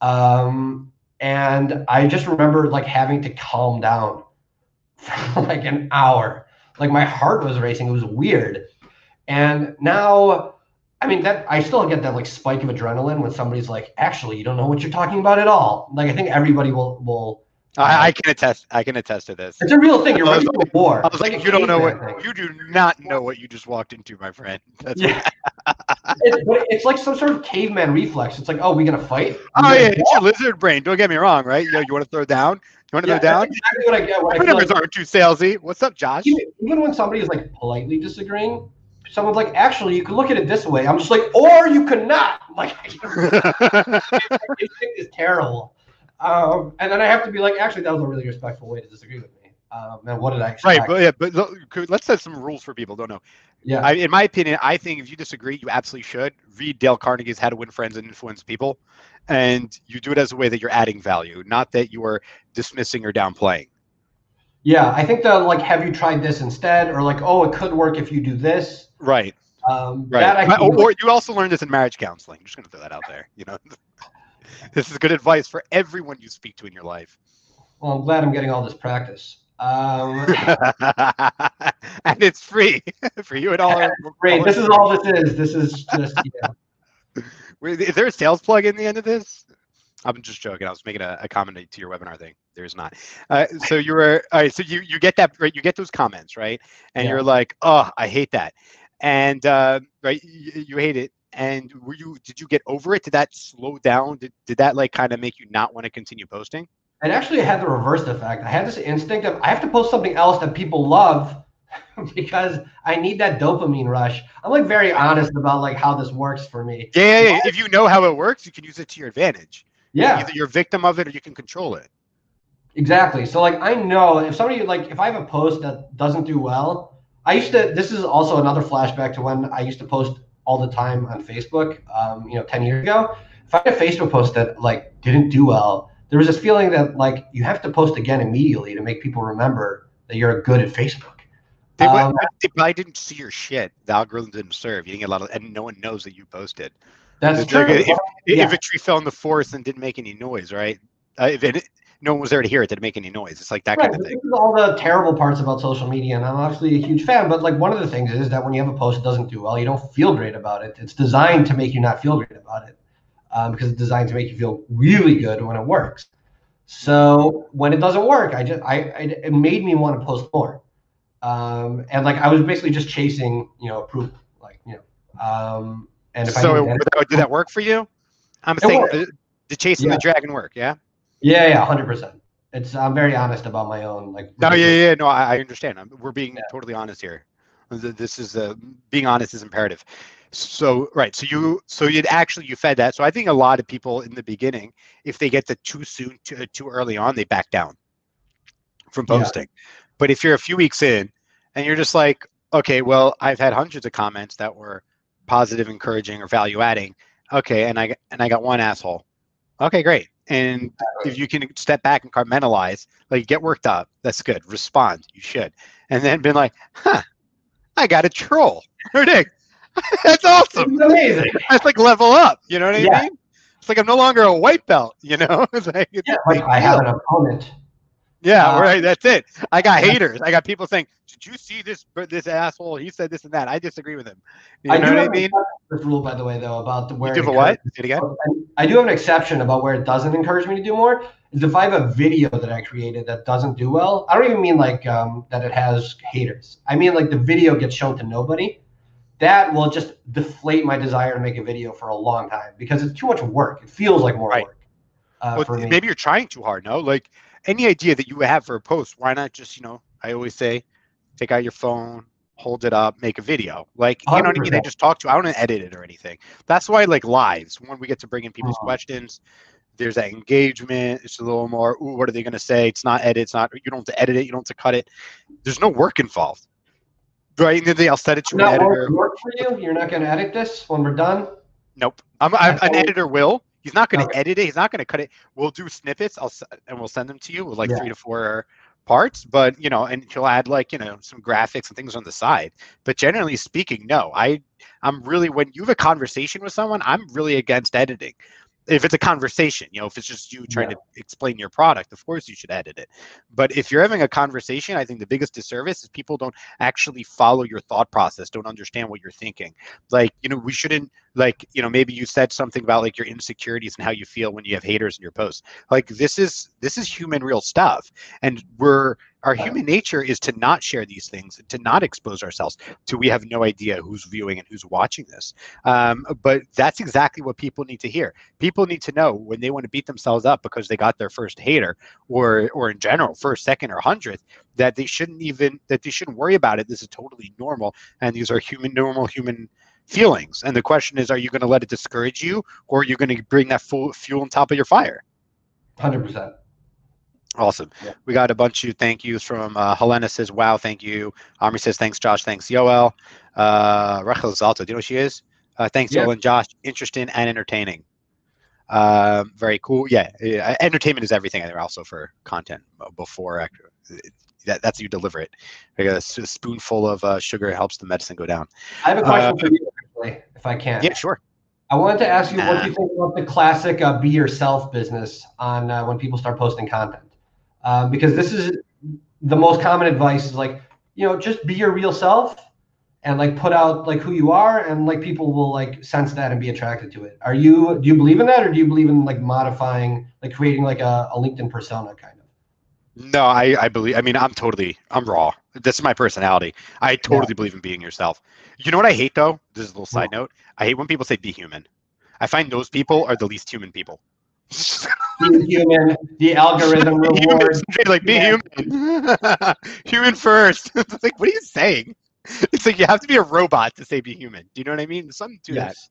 Um, and I just remember like having to calm down for like an hour. Like my heart was racing. It was weird. And now, I mean, that I still get that like spike of adrenaline when somebody's like, actually, you don't know what you're talking about at all. Like, I think everybody will will. I, I uh, can attest. I can attest to this. It's a real thing. You're ready for war. I was like, you don't know what thing. you do not know what you just walked into, my friend. That's yeah. it's, it's, like some sort of caveman reflex. It's like, oh, we gonna fight? Oh yeah, it's your lizard brain. Don't get me wrong, right? You know, you want to throw down. You want to yeah, throw down? Exactly what I get. What My numbers like, aren't too salesy. What's up, Josh? Even, even when somebody is like politely disagreeing, someone's like, actually, you could look at it this way. I'm just like, or you could not. Like, it's terrible. Um, and then I have to be like, actually, that was a really respectful way to disagree with me. Um, and what did I expect? Right, but yeah, but look, let's set some rules for people don't know. Yeah. I, in my opinion, I think if you disagree, you absolutely should read Dale Carnegie's How to Win Friends and Influence People, and you do it as a way that you're adding value, not that you are dismissing or downplaying. Yeah, I think the like, have you tried this instead, or like, oh, it could work if you do this. Right. Um, right. Or, or, you also learned this in marriage counseling. I'm just gonna throw that out there. You know, this is good advice for everyone you speak to in your life. Well, I'm glad I'm getting all this practice. Um, and it's free for you and all. Great. This is all this is. This is just. Yeah. Is there a sales plug in the end of this? I'm just joking. I was making a, a comment to your webinar thing. There's not. Uh, so you were all right. So you you get that right. You get those comments right, and yeah. you're like, oh, I hate that, and uh, right, you, you, hate it. And were you? Did you get over it? Did that slow down? Did did that like kind of make you not want to continue posting? And actually had the reverse effect. I had this instinct of I have to post something else that people love because I need that dopamine rush. I'm like very honest about like how this works for me. Yeah, yeah, yeah. If you know how it works, you can use it to your advantage. Yeah. Either you're a victim of it or you can control it. Exactly. So like I know if somebody like if I have a post that doesn't do well, I used to. This is also another flashback to when I used to post all the time on Facebook. Um, you know, ten years ago. If I had a Facebook post that like didn't do well, there was this feeling that like you have to post again immediately to make people remember that you're good at Facebook. They, um, they probably didn't see your shit. The algorithm didn't serve. You didn't get a lot of, and no one knows that you posted. That's true. like if, Yeah. if a tree fell in the forest and didn't make any noise, right? Uh, if it, no one was there to hear it, did it make any noise? It's like that Right, kind of thing. all the terrible parts about social media, and I'm obviously a huge fan. But like one of the things is that when you have a post that doesn't do well, you don't feel great about it. It's designed to make you not feel great about it, um, because it's designed to make you feel really good when it works. So when it doesn't work, I just I, I it made me want to post more, um, and like I was basically just chasing you know approval, like you know, um, and if I So didn't it, get it- did that work for you? I'm saying, did chasing Yeah. the dragon work? Yeah. Yeah, yeah, hundred percent. It's I'm very honest about my own like. No, yeah, yeah, no, I, I understand. I'm, we're being Yeah. totally honest here. This is uh, being honest is imperative. So right, so you so you'd actually you fed that. So I think a lot of people in the beginning, if they get to too soon, too, too early on, they back down from Yeah. posting. But if you're a few weeks in and you're just like, okay, well, I've had hundreds of comments that were positive, encouraging, or value adding. Okay, and I and I got one asshole. Okay, great. And if you can step back and compartmentalize, like get worked up, that's good. Respond, you should. And then been like, huh, I got a troll. Ridic. that's awesome. It's amazing. That's like level up. You know what I Yeah. mean? It's like I'm no longer a white belt, you know? It's like, it's Yeah, like I have an opponent. Yeah, Uh, right. That's it. I got haters. I got people saying, "Did you see this? This asshole? He said this and that." I disagree with him. You I know do what I mean? this rule, by the way, though, about the where You do what? Say it again. I do have an exception about where it doesn't encourage me to do more. Is if I have a video that I created that doesn't do well. I don't even mean like um, that it has haters. I mean like the video gets shown to nobody. That will just deflate my desire to make a video for a long time because it's too much work. It feels like more Right. work uh, Well, maybe you're trying too hard. No, like any idea that you have for a post, why not just you know? I always say, take out your phone, hold it up, make a video. Like you know what I mean? I just talk to. I don't edit it or anything. That's why like lives when we get to bring in people's Uh-huh. questions. There's that engagement. It's a little more. Ooh, what are they going to say? It's not edit. It's not. You don't have to edit it. You don't have to cut it. There's no work involved. Right? And then I'll set it to an not editor. work, work for you. You're not going to edit this when we're done. Nope. I'm, I'm an editor. Will he's not going to edit it. He's not going to cut it. We'll do snippets. I'll and we'll send them to you with like Yeah. three to four parts. But you know, and he'll add like you know some graphics and things on the side. But generally speaking, no. I I'm really when you have a conversation with someone, I'm really against editing. If it's a conversation, you know, if it's just you trying Yeah. to explain your product, of course you should edit it. But if you're having a conversation, I think the biggest disservice is people don't actually follow your thought process, don't understand what you're thinking. Like, you know, we shouldn't like you know maybe you said something about like your insecurities and how you feel when you have haters in your post like this is this is human real stuff and we're our human nature is to not share these things and to not expose ourselves to we have no idea who's viewing and who's watching this um, but that's exactly what people need to hear people need to know when they want to beat themselves up because they got their first hater or or in general first second or hundredth that they shouldn't even that they shouldn't worry about it this is totally normal and these are human normal human feelings. And the question is, are you going to let it discourage you, or are you going to bring that full fuel on top of your fire? Hundred percent. Awesome. Yeah. We got a bunch of thank yous from uh, Helena says, "Wow, thank you." Army says, "Thanks, Josh. Thanks, Yoel." Uh, Rachel Zalto, do you know who she is? Uh, thanks, Yeah. Yoel and Josh. Interesting and entertaining. Um, very cool. Yeah, yeah, entertainment is everything. Think also for content uh, before act- that that's you deliver it. Like a spoonful of uh, sugar helps the medicine go down. I have a question Uh, for you, actually, if I can. Yeah, sure. I wanted to ask you Nah. what you think about the classic uh, "be yourself" business on uh, when people start posting content, um, because this is the most common advice is like you know just be your real self and like put out like who you are and like people will like sense that and be attracted to it. Are you do you believe in that or do you believe in like modifying like creating like a, a LinkedIn persona kind of? No, I, I believe. I mean, I'm totally, I'm raw. This is my personality. I totally believe in being yourself. You know what I hate though? This is a little side note. I hate when people say be human. I find those people are the least human people. Being human, the algorithm rewards. like be Yeah. human. human first. it's like, what are you saying? It's like you have to be a robot to say be human. Do you know what I mean? There's something to that. Yes.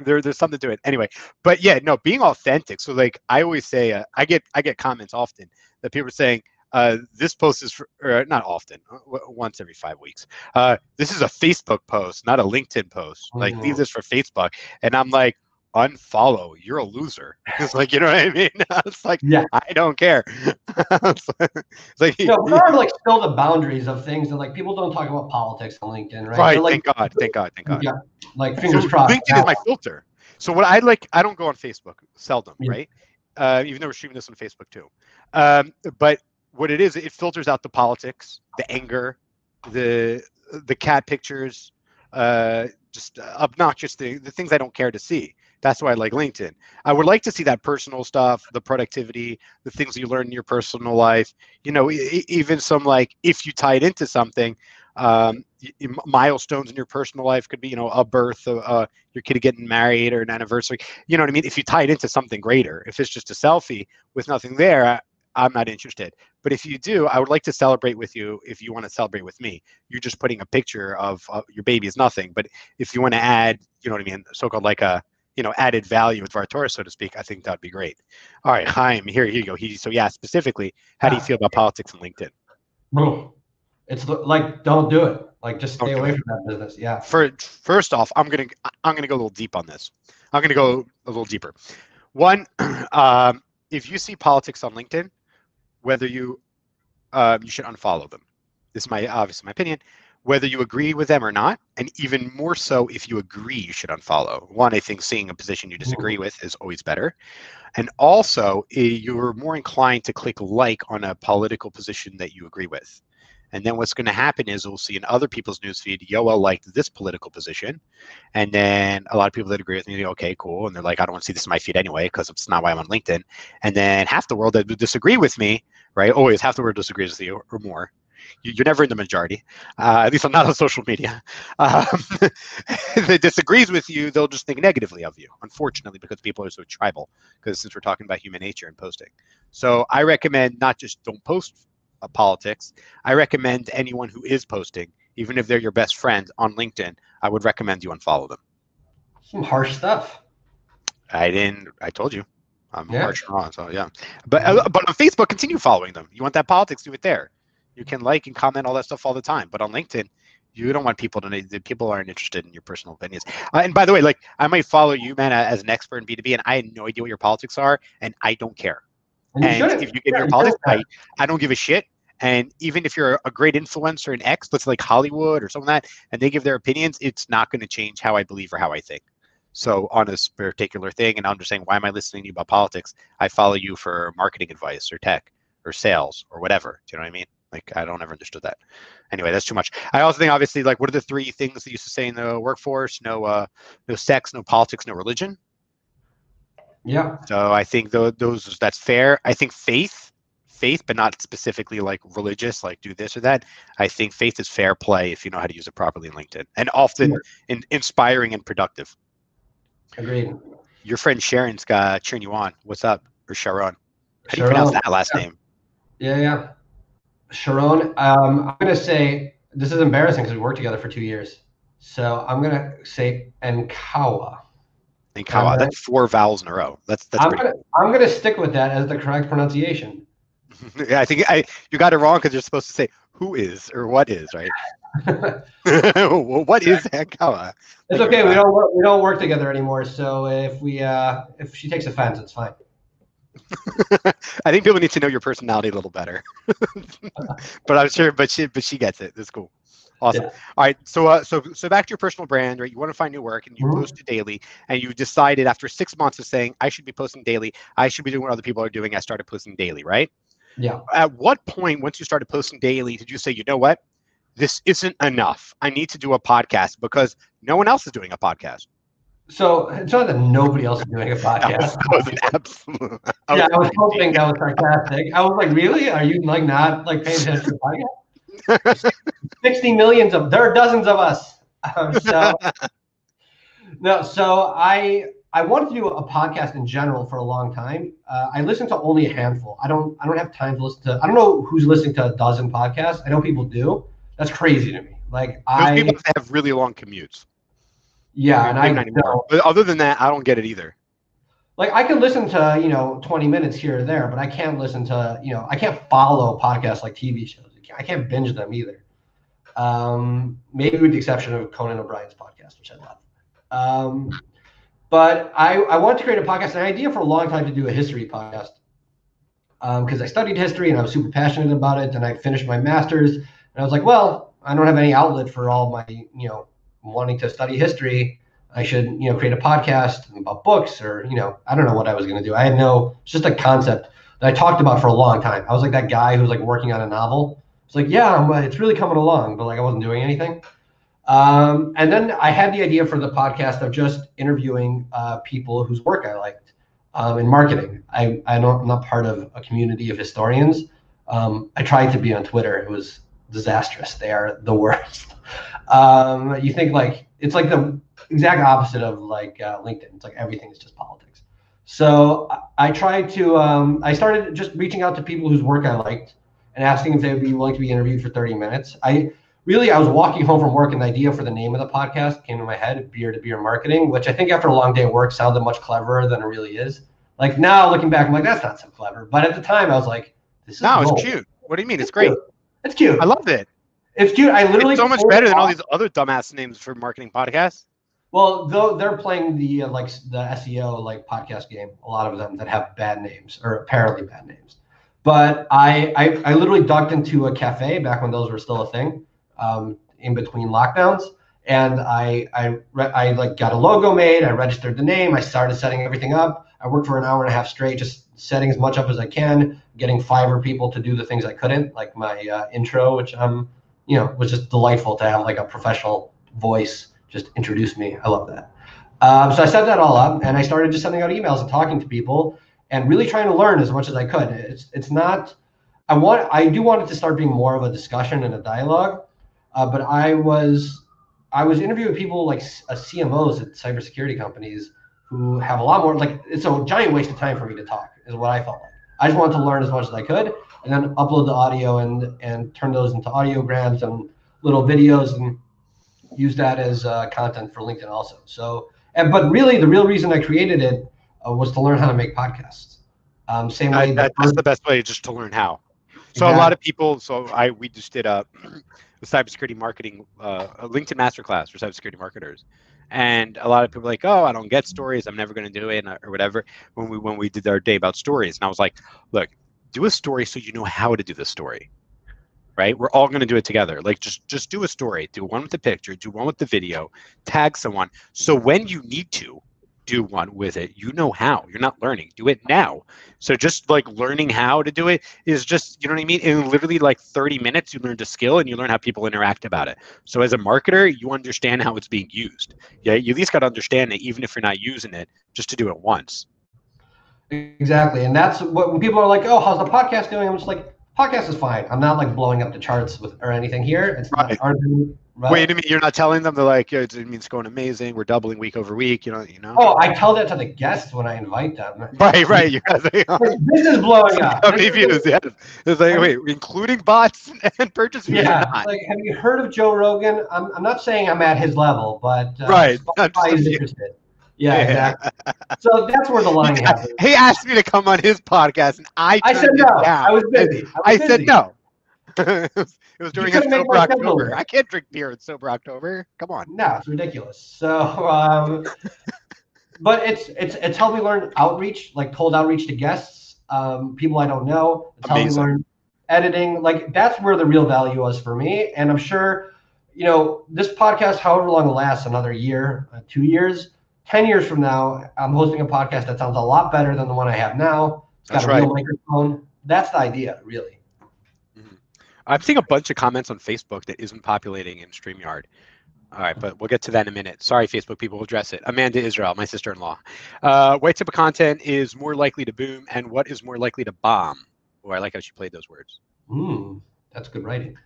there, there's something to it anyway but yeah no being authentic so like i always say uh, i get i get comments often that people are saying uh, this post is for, or not often uh, w- once every five weeks uh, this is a facebook post not a linkedin post like leave this for facebook and i'm like unfollow you're a loser it's like you know what i mean it's like Yeah. i don't care it's like, it's like No, but there are like still the boundaries of things that like people don't talk about politics on LinkedIn, right? right like, thank god thank god thank god Yeah, like fingers So crossed. LinkedIn is my filter. So what I like, I don't go on Facebook, seldom, Yeah. right? Uh, even though we're streaming this on Facebook too. Um, but what it is, it filters out the politics, the anger, the the cat pictures, uh, just obnoxious things, the things I don't care to see. That's why I like LinkedIn. I would like to see that personal stuff, the productivity, the things you learn in your personal life. You know, even some like if you tie it into something, um, milestones in your personal life could be, you know, a birth, uh, uh, your kid getting married, or an anniversary. You know what I mean? If you tie it into something greater, if it's just a selfie with nothing there, I, I'm not interested. But if you do, I would like to celebrate with you. If you want to celebrate with me, you're just putting a picture of uh, your baby is nothing. But if you want to add, you know what I mean, so-called like a you know added value with Vartora, so to speak, I think that'd be great. All right, Chaim, here, here you go. He so yeah, specifically, how do you feel about politics and LinkedIn? Bro, It's like don't do it. Like just stay Okay. away from that business. Yeah. For, first off, I'm gonna I'm gonna go a little deep on this. I'm gonna go a little deeper. One, um, if you see politics on LinkedIn, whether you um, you should unfollow them. This is my obviously my opinion. Whether you agree with them or not, and even more so if you agree, you should unfollow. One, I think seeing a position you disagree with is always better, and also eh, you're more inclined to click like on a political position that you agree with. And then what's going to happen is we'll see in other people's newsfeed, Yoel liked this political position. And then a lot of people that agree with me, okay, cool. And they're like, I don't want to see this in my feed anyway, because it's not why I'm on LinkedIn. And then half the world that would disagree with me, right? Always half the world disagrees with you or more. You- You're never in the majority. Uh, at least I'm not on social media. Um, that disagrees with you, they'll just think negatively of you, unfortunately, because people are so tribal. Because since we're talking about human nature and posting. So I recommend not just don't post uh, politics. I recommend anyone who is posting, even if they're your best friend on LinkedIn, I would recommend you unfollow them. Some harsh stuff. I didn't. I told you. I'm Yeah. harsh raw, so yeah. But uh, but on Facebook, continue following them. You want that politics? Do it there. You can like and comment all that stuff all the time. But on LinkedIn, you don't want people to know. the People aren't interested in your personal opinions. Uh, and by the way, like I might follow you, man, as an expert in B2B, and I have no idea what your politics are, and I don't care. And you And if you give Yeah, your you politics. I, I don't give a shit. And even if you're a great influencer in X, let's like Hollywood or something like that, and they give their opinions, it's not going to change how I believe or how I think. So on this particular thing, and I'm just saying, why am I listening to you about politics? I follow you for marketing advice or tech or sales or whatever. Do you know what I mean? Like I don't ever understood that. Anyway, that's too much. I also think obviously like what are the three things that used to say in the workforce? No, uh, no sex, no politics, no religion. Yeah. So I think tho- those that's fair. I think faith, faith, but not specifically like religious, like do this or that. I think faith is fair play if you know how to use it properly in LinkedIn, and often Sure. in, inspiring and productive. Agreed. Your friend Sharon's got cheering you on. What's up, or Sharon? How do you pronounce that last Yeah. name? Yeah, yeah. Sharon, um, I'm gonna say this is embarrassing because we worked together for two years. So I'm gonna say Nkawa. And Kawa. Alright. That's four vowels in a row. That's that's I'm pretty. gonna I'm gonna stick with that as the correct pronunciation. yeah, I think I you got it wrong because you're supposed to say who is or what is, right? What is Kawa? It's okay. We don't work, we don't work together anymore. So if we uh, if she takes offense, it's fine. I think people need to know your personality a little better. but I'm sure, but she, but she gets it. That's cool. Awesome. Yeah. All right. So, uh, so, so back to your personal brand, right? You want to find new work and you Mhm. post daily, and you decided after six months of saying, I should be posting daily, I should be doing what other people are doing. I started posting daily, right? Yeah. At what point, once you started posting daily, did you say, you know what? This isn't enough. I need to do a podcast because no one else is doing a podcast. So it's not that nobody else is doing a That was, podcast. that was an absolute. yeah, I was hoping that was sarcastic. I was like, really? Are you like not like paying attention to the podcast? Sixty millions of there are dozens of us. Um, so no, so I I wanted to do a podcast in general for a long time. Uh, I listen to only a handful. I don't I don't have time to listen to. I don't know who's listening to a dozen podcasts. I know people do. That's crazy to me. Like Those I people have really long commutes. Yeah, and I anymore. don't. But other than that, I don't get it either. like I can listen to you know 20 minutes here or there, but I can't listen to you know I can't follow podcasts like TV shows. I can't binge them either. Um, maybe with the exception of Conan O'Brien's podcast, which I love. Um, but I I wanted to create a podcast, an idea for a long time to do a history podcast because I studied history and I was super passionate about it. And I finished my master's, and I was like, well, I don't have any outlet for all my you know wanting to study history. I should, you know, create a podcast about books or, you know, I don't know what I was going to do. I had no, it's just a concept that I talked about for a long time. I was like that guy who was like working on a novel. It's like, yeah, it's really coming along, but like I wasn't doing anything. Um, and then I had the idea for the podcast of just interviewing uh, people whose work I liked um, in marketing. I, I don't, I'm not part of a community of historians. Um, I tried to be on Twitter. It was disastrous. They are the worst. Um, you think like it's like the exact opposite of like uh, LinkedIn. It's like everything is just politics. So I, I tried to. Um, I started just reaching out to people whose work I liked and asking if they would be willing to be interviewed for 30 minutes. I really I was walking home from work and the idea for the name of the podcast came to my head, beer to beer marketing, which I think after a long day of work sounded much cleverer than it really is. Like now looking back, I'm like, that's not so clever. But at the time I was like, this is No, it's cute. What do you mean? It's, it's great. Cute. It's cute. I loved it. It's cute. I literally it's so much better than all these other dumbass names for marketing podcasts. Well, though they're playing the uh, like the SEO like podcast game, a lot of them that have bad names or apparently bad names. But I I, I literally ducked into a cafe back when those were still a thing, um, in between lockdowns, and I I I like got a logo made. I registered the name. I started setting everything up. I worked for an hour and a half straight, just setting as much up as I can, getting Fiverr people to do the things I couldn't, like my uh, intro, which I'm you know was just delightful to have like a professional voice just introduce me. I love that. Um, so I set that all up, and I started just sending out emails and talking to people, and really trying to learn as much as I could. It's it's not. I want. I do want it to start being more of a discussion and a dialogue, uh, but I was I was interviewing people like uh, CMOs at cybersecurity companies who have a lot more. Like it's a giant waste of time for me to talk. Is what I felt like. I just wanted to learn as much as I could, and then upload the audio and and turn those into audiograms and little videos and use that as uh, content for LinkedIn also. So, and but really, the real reason I created it uh, was to learn how to make podcasts. Um, same way. I, that, that's the best way, just to learn how. So exactly. a lot of people. So I we just did a, a cybersecurity marketing uh, a LinkedIn masterclass for cybersecurity marketers, and a lot of people like, oh, I don't get stories. I'm never going to do it, or whatever. When we when we did our day about stories, and I was like, look, do a story so you know how to do the story right? We're all going to do it together. Like just just do a story, do one with the picture, do one with the video, tag someone. So when you need to do one with it, you know how. You're not learning. Do it now. So just like learning how to do it is just, you know what I mean? In literally like 30 minutes, you learn the skill and you learn how people interact about it. So as a marketer, you understand how it's being used. Yeah, you at least got to understand it, even if you're not using it, just to do it once. Exactly. And that's what when people are like, oh, how's the podcast doing? I'm just like, podcast is fine. I'm not like blowing up the charts with or anything here. It's right. not right? Wait a minute, you're not telling them they're like it means it's going amazing. We're doubling week over week. You know, you know. Oh, I tell that to the guests when I invite them. Right, right. You guys, this is blowing up. How many views? Yeah, it's like wait, including bots and purchase views. Yeah, like have you heard of Joe Rogan? I'm, I'm not saying I'm at his level, but uh, right. Spotify is interested. Yeah, exactly. so that's where the line happens. He asked me to come on his podcast, and I I said no. I was busy. I, was I busy. said no. it was during a sober October. I can't drink beer in sober October. Come on. No, it's ridiculous. So, um, but it's it's it's helped me learn outreach, like cold outreach to guests, um, people I don't know. It's Amazing. helped me learn editing. Like that's where the real value was for me, and I'm sure, you know, this podcast, however long it lasts, another year, uh, two years 10 years from now, I'm hosting a podcast that sounds a lot better than the one I have now. It's got That's a right. real microphone. That's the idea, really. Mm-hmm. I'm seeing a bunch of comments on Facebook that isn't populating in StreamYard. All right, but we'll get to that in a minute. Sorry, Facebook people, we'll address it. Amanda Israel, my sister-in-law. Uh, what type of content is more likely to boom, and what is more likely to bomb? Oh, I like how she played those words. Mm, that's good writing.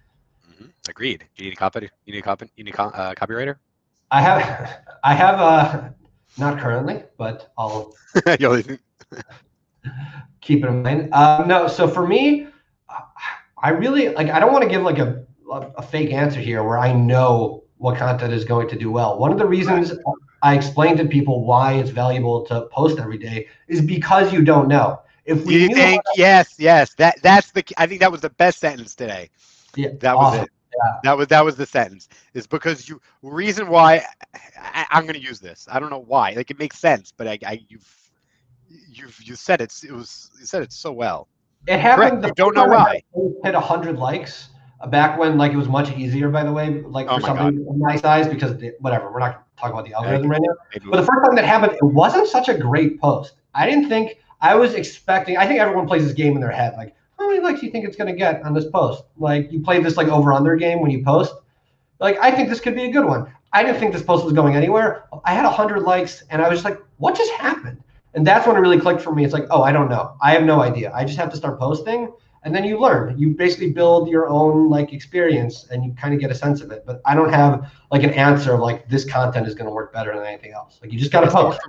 Mm-hmm. Agreed. Do you need a copy? You need a copy? You need a uh, copywriter? I have, I have a not currently, but I'll keep it in mind. Uh, no, so for me, I really like. I don't want to give like a, a fake answer here where I know what content is going to do well. One of the reasons I explain to people why it's valuable to post every day is because you don't know. If we you think yes, yes, that that's the. I think that was the best sentence today. Yeah, that awesome. was it. Yeah. That was that was the sentence. Is because you reason why I, am going to use this. I don't know why. Like it makes sense, but I, I you've you've you said it. It was you said it so well. It happened. You don't know why. Hit hundred likes. Uh, back when like it was much easier, by the way, like Oh for something of my size because whatever, we're not talking about the algorithm right now. But the first time that happened, it wasn't such a great post. I didn't think I was expecting. I think everyone plays this game in their head, like how many likes do you think it's gonna get on this post? Like you played this like over under game when you post. Like I think this could be a good one. I didn't think this post was going anywhere. I had hundred likes, and I was just like, what just happened? And that's when it really clicked for me. It's like, oh, I don't know. I have no idea. I just have to start posting, and then you learn. You basically build your own like experience, and you kind of get a sense of it. But I don't have like an answer of like this content is going to work better than anything else. Like you just got to post.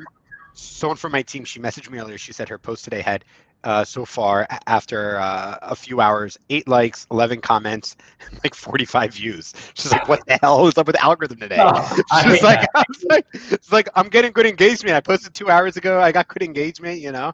someone from my team, she messaged me earlier. She said her post today had uh, so far after uh, a few hours, eight likes, 11 comments, like 45 views. She's like, what the hell is up with the algorithm today? Oh, She's like. Like, it's like I'm getting good engagement. I posted two hours ago. I got good engagement, you know,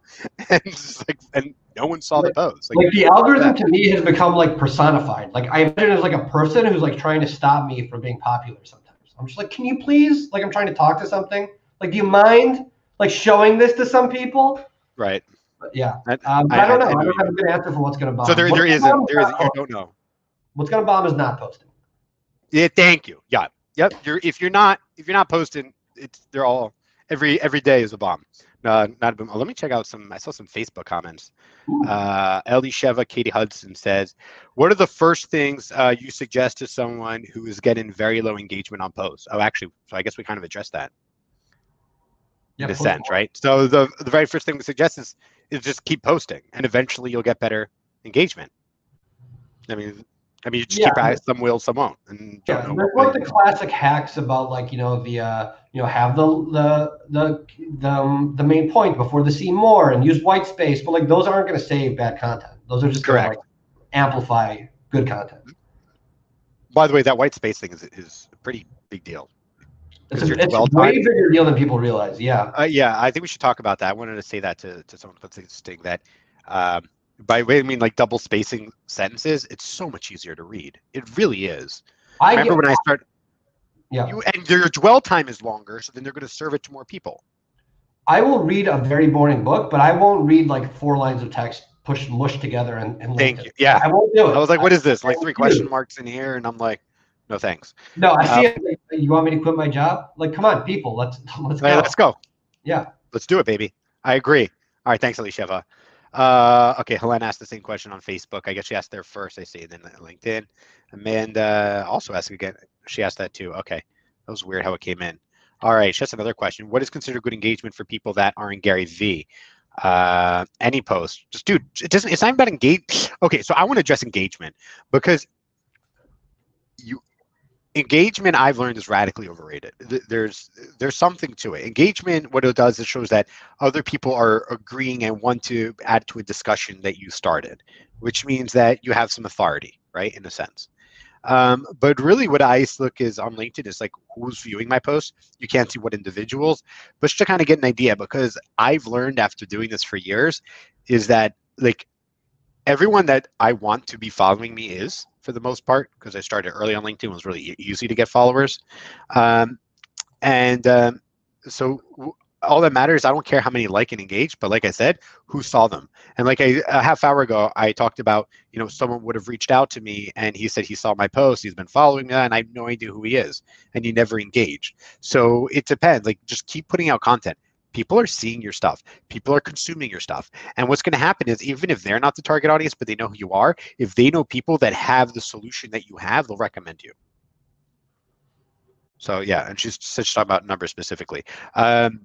and it's just like, and no one saw the post. like the algorithm to me has become like personified. Like I imagine it's like a person who's like trying to stop me from being popular sometimes. I'm just like, can you please? Like I'm trying to talk to something. Like, do you mind like showing this to some people? right. But yeah. I- Um, but I- I, don't know. I I, don't have a good answer for what's going to bomb. So there, there isn't, there isn't. You don't know. What's going to bomb is not posting. Yeah, thank you. Yeah, yep. You're if you're not if you're not posting, it's they're all every every day is a bomb. Uh, not a boom. Oh, let me check out some. I saw some Facebook comments. Ooh. Uh, Elisheva, Katie Hudson says, "What are the first things uh, you suggest to someone who is getting very low engagement on posts?" Oh, actually, so I guess we kind of addressed that Yeah, in a sense, more. right? So the the very first thing we suggest is is just keep posting, and eventually you'll get better engagement. I mean, I mean, you just keep Yeah. at it, some will, some won't, and Yeah, don't know there's what like the classic hacks about like you know the uh, you know have the the the the, um, the main point before the see more and use white space, but like those aren't going to save bad content. Those are just Correct. like amplify good content. By the way, that white space thing is is a pretty big deal. It's, 'Cause a, it's 12 way bigger deal than people realize. Yeah, Uh, yeah, I think we should talk about that. I wanted to say that to, to someone that's interesting that um, by way I mean like double spacing sentences, it's so much easier to read. It really is. I Remember get, when I start yeah. you and your dwell time is longer, so then they're gonna serve it to more people. I will read a very boring book, but I won't read like four lines of text pushed mushed together and, and Thank you. it. Yeah. I won't do it. I was like, what is this? Like three question marks in here, and I'm like, no thanks. No, I see Uh, it. You want me to quit my job? Like, come on, people, let's let's go. let's go. Yeah. Let's do it, baby. I agree. All right, thanks, Elisheva. Uh, okay, Helena asked the same question on Facebook. I guess she asked there first, I see, then LinkedIn. Amanda also asked again. She asked that too. Okay, that was weird how it came in. All right, she has another question. What is considered good engagement for people that aren't Gary V? Uh, any post, just dude, it doesn't. It's not about engage. Okay, so I want to address engagement because you engagement I've learned is radically overrated. There's there's something to it. Engagement, what it does, it shows that other people are agreeing and want to add to a discussion that you started, which means that you have some authority, right? In a sense. Um, but really, what I look is on LinkedIn is like who's viewing my post You can't see what individuals, but just to kind of get an idea, because I've learned after doing this for years, is that like everyone that I want to be following me is for the most part because I started early on LinkedIn. It was really easy to get followers, um, and um, so all that matters. I don't care how many like and engage, but like I said, who saw them? And like a, a half hour ago, I talked about you know someone would have reached out to me and he said he saw my post, he's been following me, and I have no idea who he is, and he never engaged. So it depends. Like just keep putting out content. People are seeing your stuff. People are consuming your stuff. And what's going to happen is, even if they're not the target audience, but they know who you are, if they know people that have the solution that you have, they'll recommend you. So yeah, and she's she's talking about numbers specifically. Um,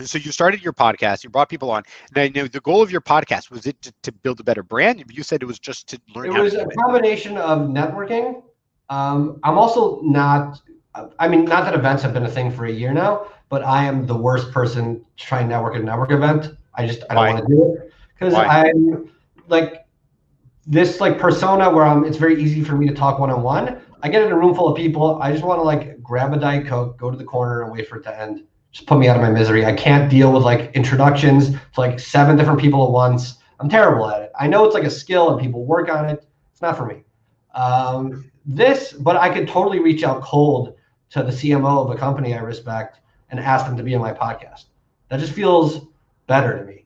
so you started your podcast, you brought people on. Now, you know, the goal of your podcast was it to, to build a better brand. You said it was just to learn It how was to a it. combination of networking. Um, I'm also not. I mean, not that events have been a thing for a year now, but I am the worst person to try and network at a network event. I just I don't want to do it because I'm like this like persona where I'm. It's very easy for me to talk one on one. I get in a room full of people. I just want to like grab a diet coke, go to the corner, and wait for it to end. Just put me out of my misery. I can't deal with like introductions to like seven different people at once. I'm terrible at it. I know it's like a skill and people work on it. It's not for me. Um, this, but I could totally reach out cold to the CMO of a company I respect and ask them to be on my podcast. That just feels better to me.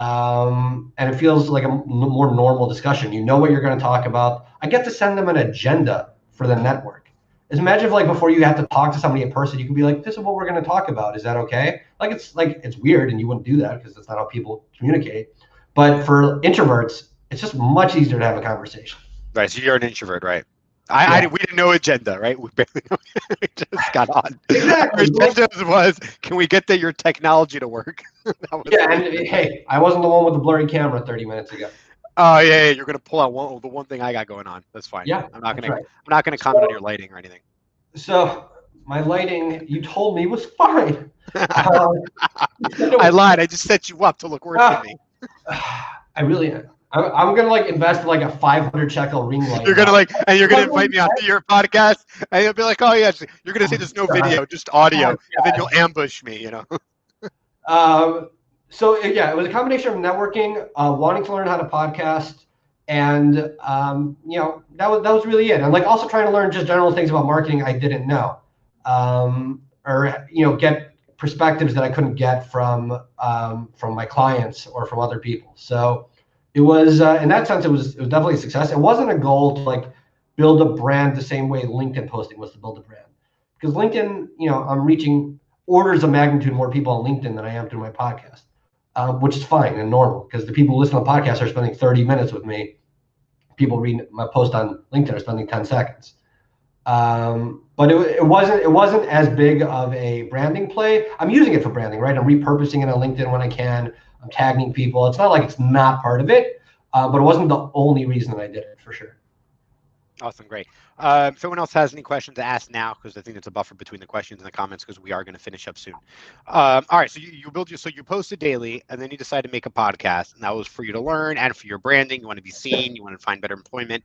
um, and it feels like a m- more normal discussion. You know what you're going to talk about. I get to send them an agenda for the network. Is imagine if like before you have to talk to somebody in person, you can be like, "This is what we're going to talk about. Is that okay?" Like it's like it's weird, and you wouldn't do that because that's not how people communicate. But for introverts, it's just much easier to have a conversation. Right. So you're an introvert, right? I, Yeah. I we didn't know agenda, right? We barely we just got on. Exactly. Our agenda was, can we get the, your technology to work? Yeah, and uh, hey, I wasn't the one with the blurry camera 30 minutes ago. Oh yeah, yeah, you're gonna pull out one, the one thing I got going on. That's fine. Yeah, I'm not gonna right. I'm not gonna comment on your lighting or anything. So my lighting, you told me was fine. Um, I lied. I just set you up to look worse Ah. than me. I really, I'm, I'm gonna like invest in like a 500 shekel ring light. You're gonna like, and you're gonna invite me onto your podcast, and you'll be like, "Oh yeah," you're gonna say there's no Oh, video, just audio, Oh, and then you'll ambush me. You know. Um, so yeah, it was a combination of networking, uh, wanting to learn how to podcast, and um, you know that was that was really it. And like also trying to learn just general things about marketing I didn't know, um, or you know get perspectives that I couldn't get from um, from my clients or from other people. So it was uh, in that sense it was it was definitely a success. It wasn't a goal to like build a brand the same way LinkedIn posting was to build a brand, because LinkedIn, you know, I'm reaching orders of magnitude more people on LinkedIn than I am through my podcast, um, which is fine and normal because the people who listen to the podcast are spending 30 minutes with me. People reading my post on LinkedIn are spending 10 seconds. Um, but it, it wasn't it wasn't as big of a branding play. I'm using it for branding, right? I'm repurposing it on LinkedIn when I can. I'm tagging people. It's not like it's not part of it, uh, but it wasn't the only reason I did it for sure. Awesome, great. Um, if anyone else has any questions to ask now, because I think it's a buffer between the questions and the comments, because we are going to finish up soon. Um, all right, so you, you build your so you posted daily, and then you decide to make a podcast, and that was for you to learn and for your branding. You want to be seen, you want to find better employment,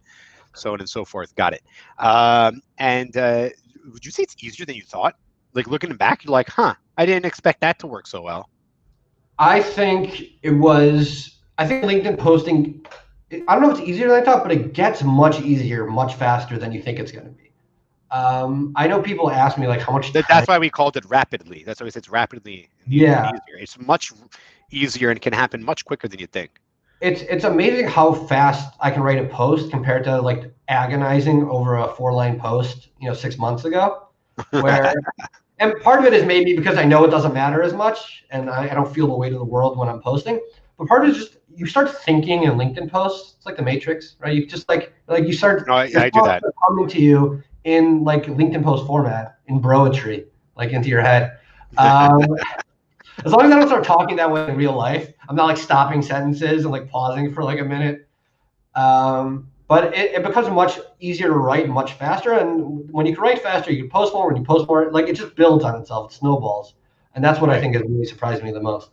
so on and so forth. Got it. Um, and uh, would you say it's easier than you thought? Like looking back, you're like, huh, I didn't expect that to work so well. I think it was. I think LinkedIn posting. I don't know if it's easier than I thought, but it gets much easier, much faster than you think it's going to be. Um, I know people ask me like, how much. Time- that's why we called it rapidly. That's why we said it's rapidly. Yeah. Easier. It's much easier and can happen much quicker than you think. it's it's amazing how fast I can write a post compared to like agonizing over a four line post, you know, six months ago. Where and part of it is maybe because I know it doesn't matter as much and I, I don't feel the weight of the world when I'm posting. But part of it is just you start thinking in LinkedIn posts. It's like the Matrix, right? You just like like you start No, I, I do that. coming to you in like LinkedIn post format in broetry, like into your head. Um, as long as I don't start talking that way in real life, I'm not like stopping sentences and like pausing for like a minute. Um, but it, it becomes much easier to write much faster. And when you can write faster, you can post more. When you post more, like it just builds on itself, it snowballs. And that's what I think has really surprised me the most.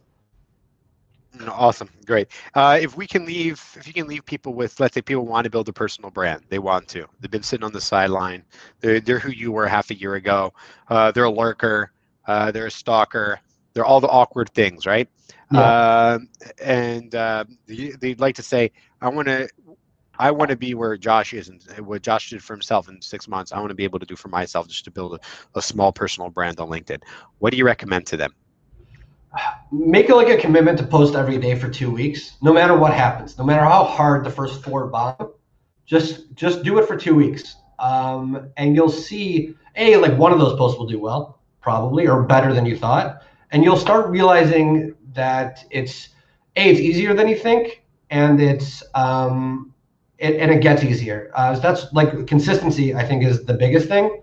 Awesome, great. Uh, if we can leave, if you can leave people with, let's say people want to build a personal brand, they want to. They've been sitting on the sideline. They're, they're who you were half a year ago. Uh, they're a lurker. Uh, they're a stalker. They're all the awkward things, right? Yeah. Um, and uh, they- they'd like to say, I want to. I want to be where Josh is and what Josh did for himself in six months. I want to be able to do for myself just to build a, a small personal brand on LinkedIn. What do you recommend to them? Make it like a commitment to post every day for two weeks, no matter what happens, no matter how hard the first four bomb. Just just do it for two weeks, um, and you'll see a like one of those posts will do well, probably or better than you thought, and you'll start realizing that it's a it's easier than you think, and it's um, it, and it gets easier. Uh, so that's like consistency. I think is the biggest thing.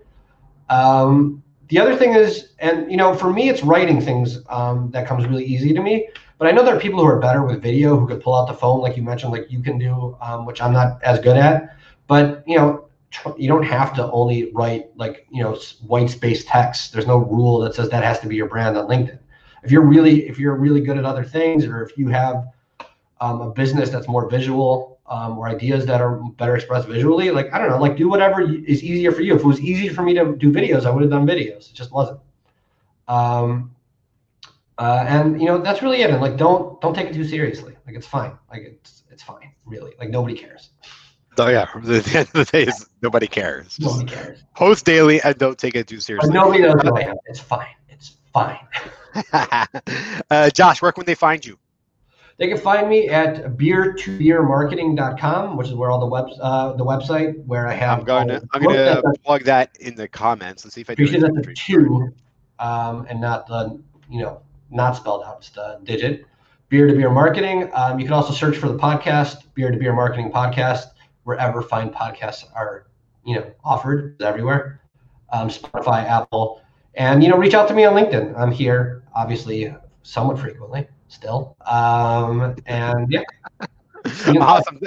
Um, the other thing is, and you know, for me, it's writing things um, that comes really easy to me. But I know there are people who are better with video who could pull out the phone, like you mentioned, like you can do, um, which I'm not as good at. But you know, tr- you don't have to only write like you know white space text. There's no rule that says that has to be your brand on LinkedIn. If you're really, if you're really good at other things, or if you have um, a business that's more visual um, or ideas that are better expressed visually, like I don't know, like do whatever is easier for you. If it was easy for me to do videos, I would have done videos. It just wasn't. Um, uh, and you know that's really it. And like don't don't take it too seriously. Like it's fine. Like it's it's fine. Really. Like nobody cares. Oh yeah, the end of the day is nobody cares. Just Nobody cares. post daily and don't take it too seriously. nobody knows who I am. It's fine. It's fine. uh, Josh, where can they find you? They can find me at beer2beermarketing.com, which is where all the web uh, the website where I have. I'm going to I'm going to plug that in the comments and see if I do. Appreciate that the two, um, and not the you know not spelled out. It's the digit. Beer to Beer Marketing. Um, you can also search for the podcast, Beer to Beer Marketing Podcast, wherever fine podcasts are, you know, offered everywhere. Um, Spotify, Apple, and you know, reach out to me on LinkedIn. I'm here, obviously, somewhat frequently still. Um, and yeah. awesome.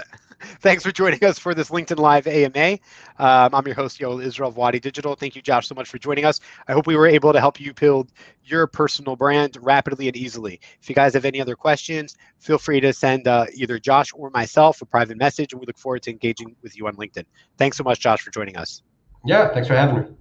Thanks for joining us for this LinkedIn Live AMA. Um, I'm your host, Yoel Israel of Wadi Digital. Thank you, Josh, so much for joining us. I hope we were able to help you build your personal brand rapidly and easily. If you guys have any other questions, feel free to send uh, either Josh or myself a private message, and we look forward to engaging with you on LinkedIn. Thanks so much, Josh, for joining us. Yeah, thanks for having me.